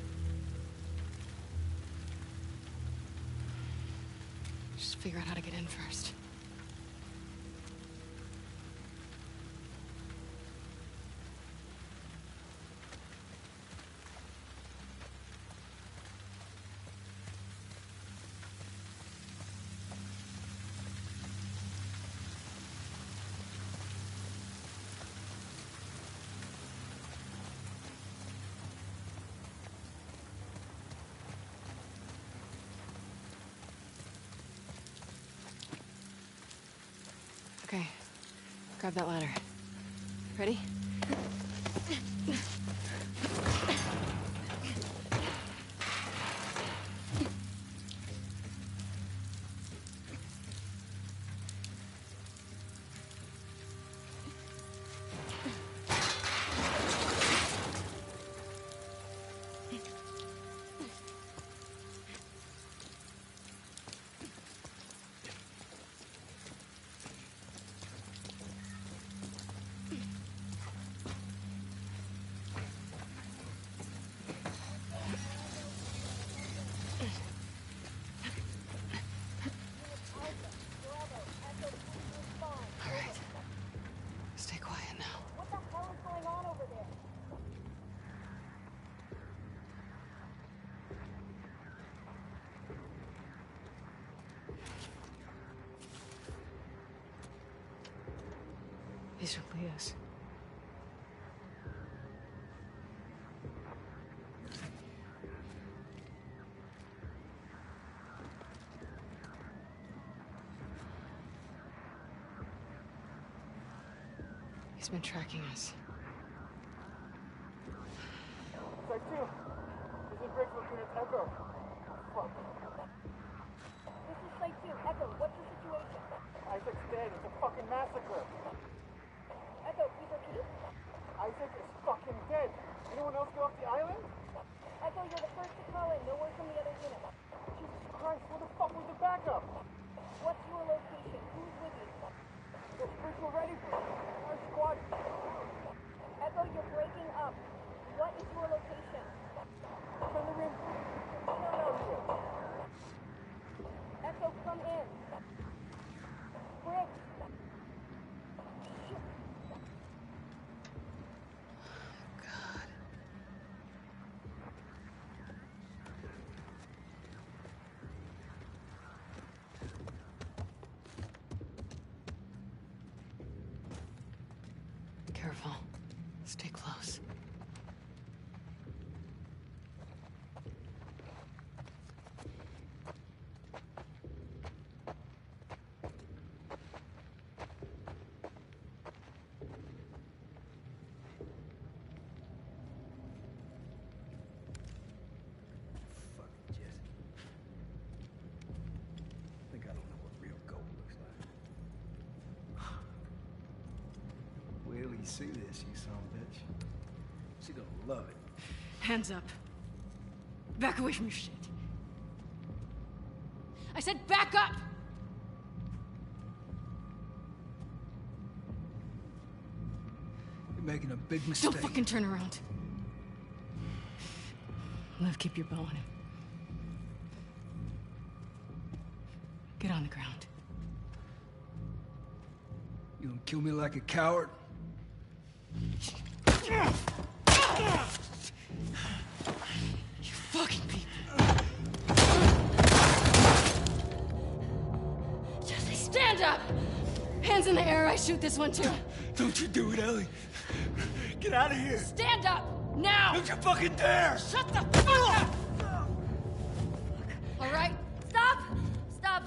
Just figure out how to get in first. Grab that ladder. Ready? He's been tracking us. Careful. Stay close. Fucking Jesse. Think I don't know what real gold looks like. See this, you son of a bitch. She gonna love it. Hands up. Back away from your shit. I said back up! You're making a big mistake. Don't fucking turn around. Lev, keep your bow on him. Get on the ground. You gonna kill me like a coward? This one too. Don't you do it, Ellie. Get out of here. Stand up! Now! Don't you fucking dare! Shut the fuck up! All right, stop! Stop!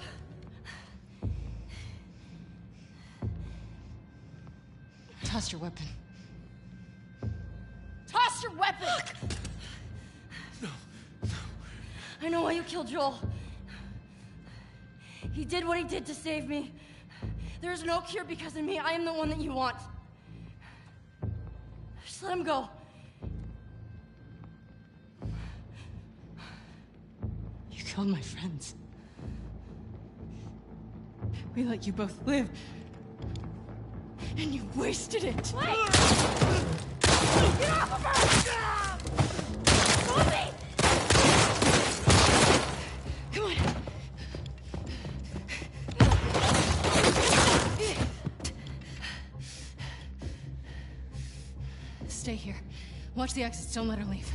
Toss your weapon. Toss your weapon! No, no. I know why you killed Joel. He did what he did to save me. There is no cure because of me. I am the one that you want. Just let him go. You killed my friends. We let you both live. And you wasted it. Get off of her! Watch the exits. Don't let her leave.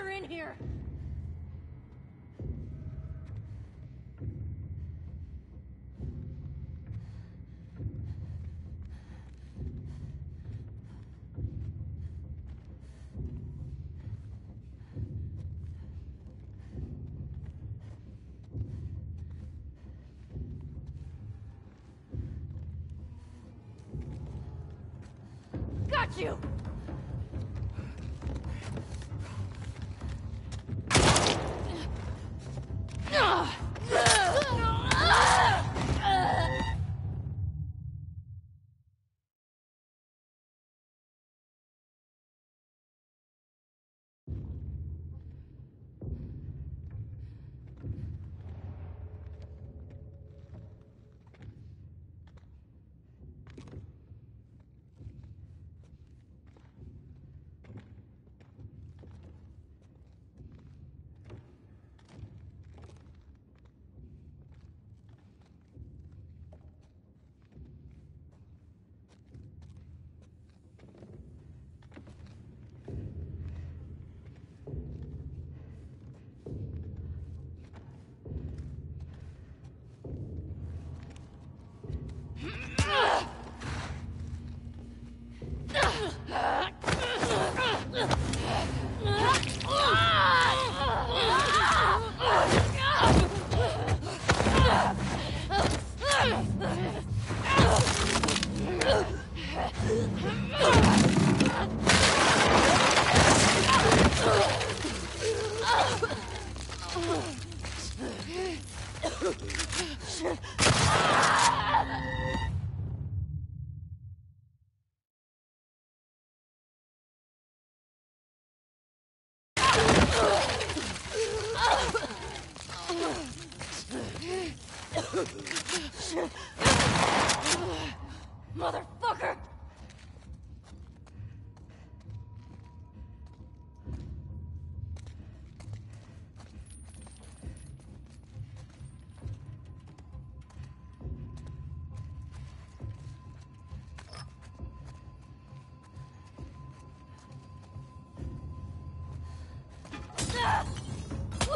In here! Got you!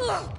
Shit!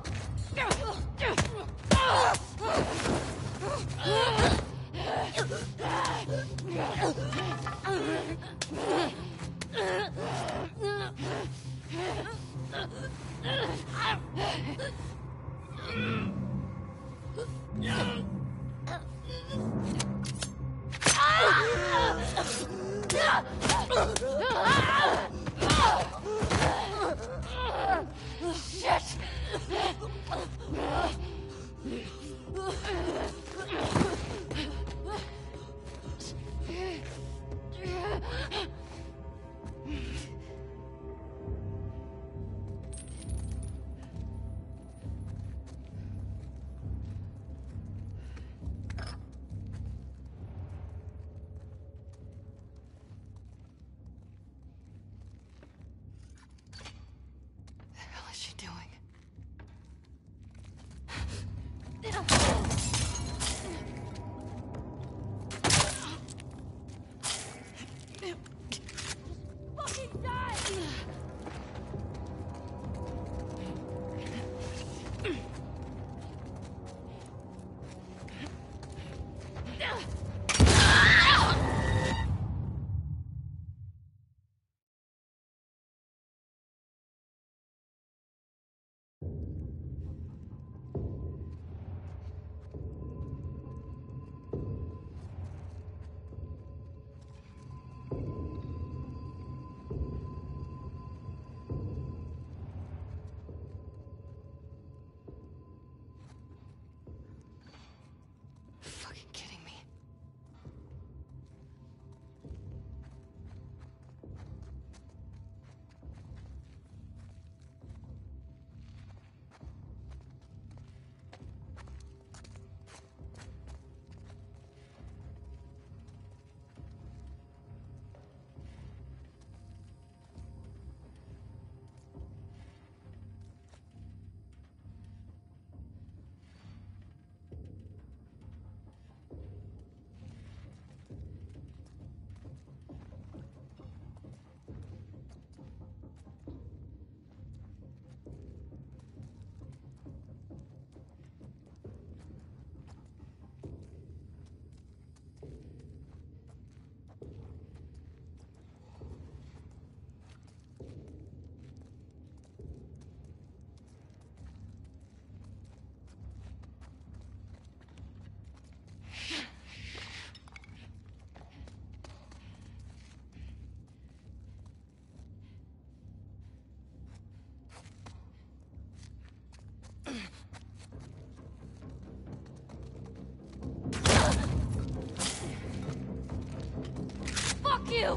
You!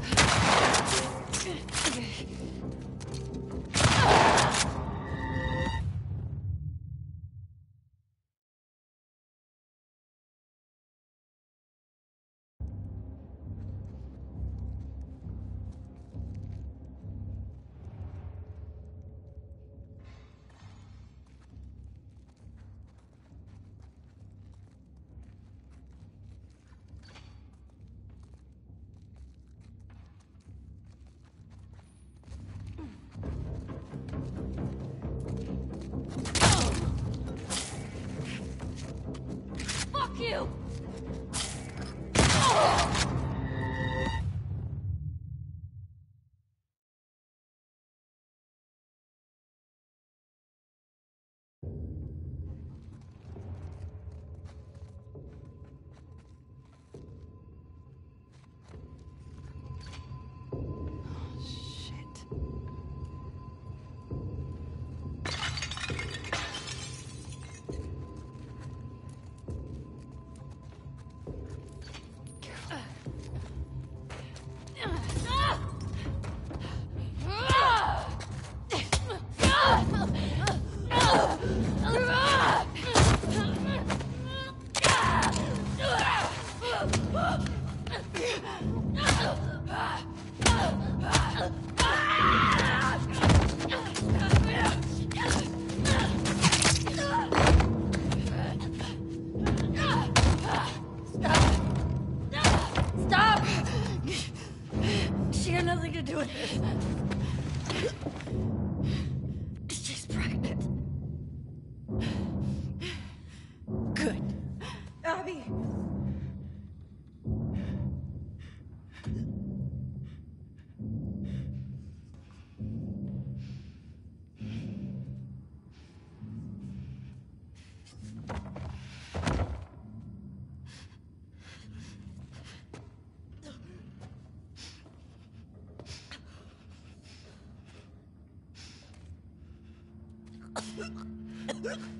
Ugh!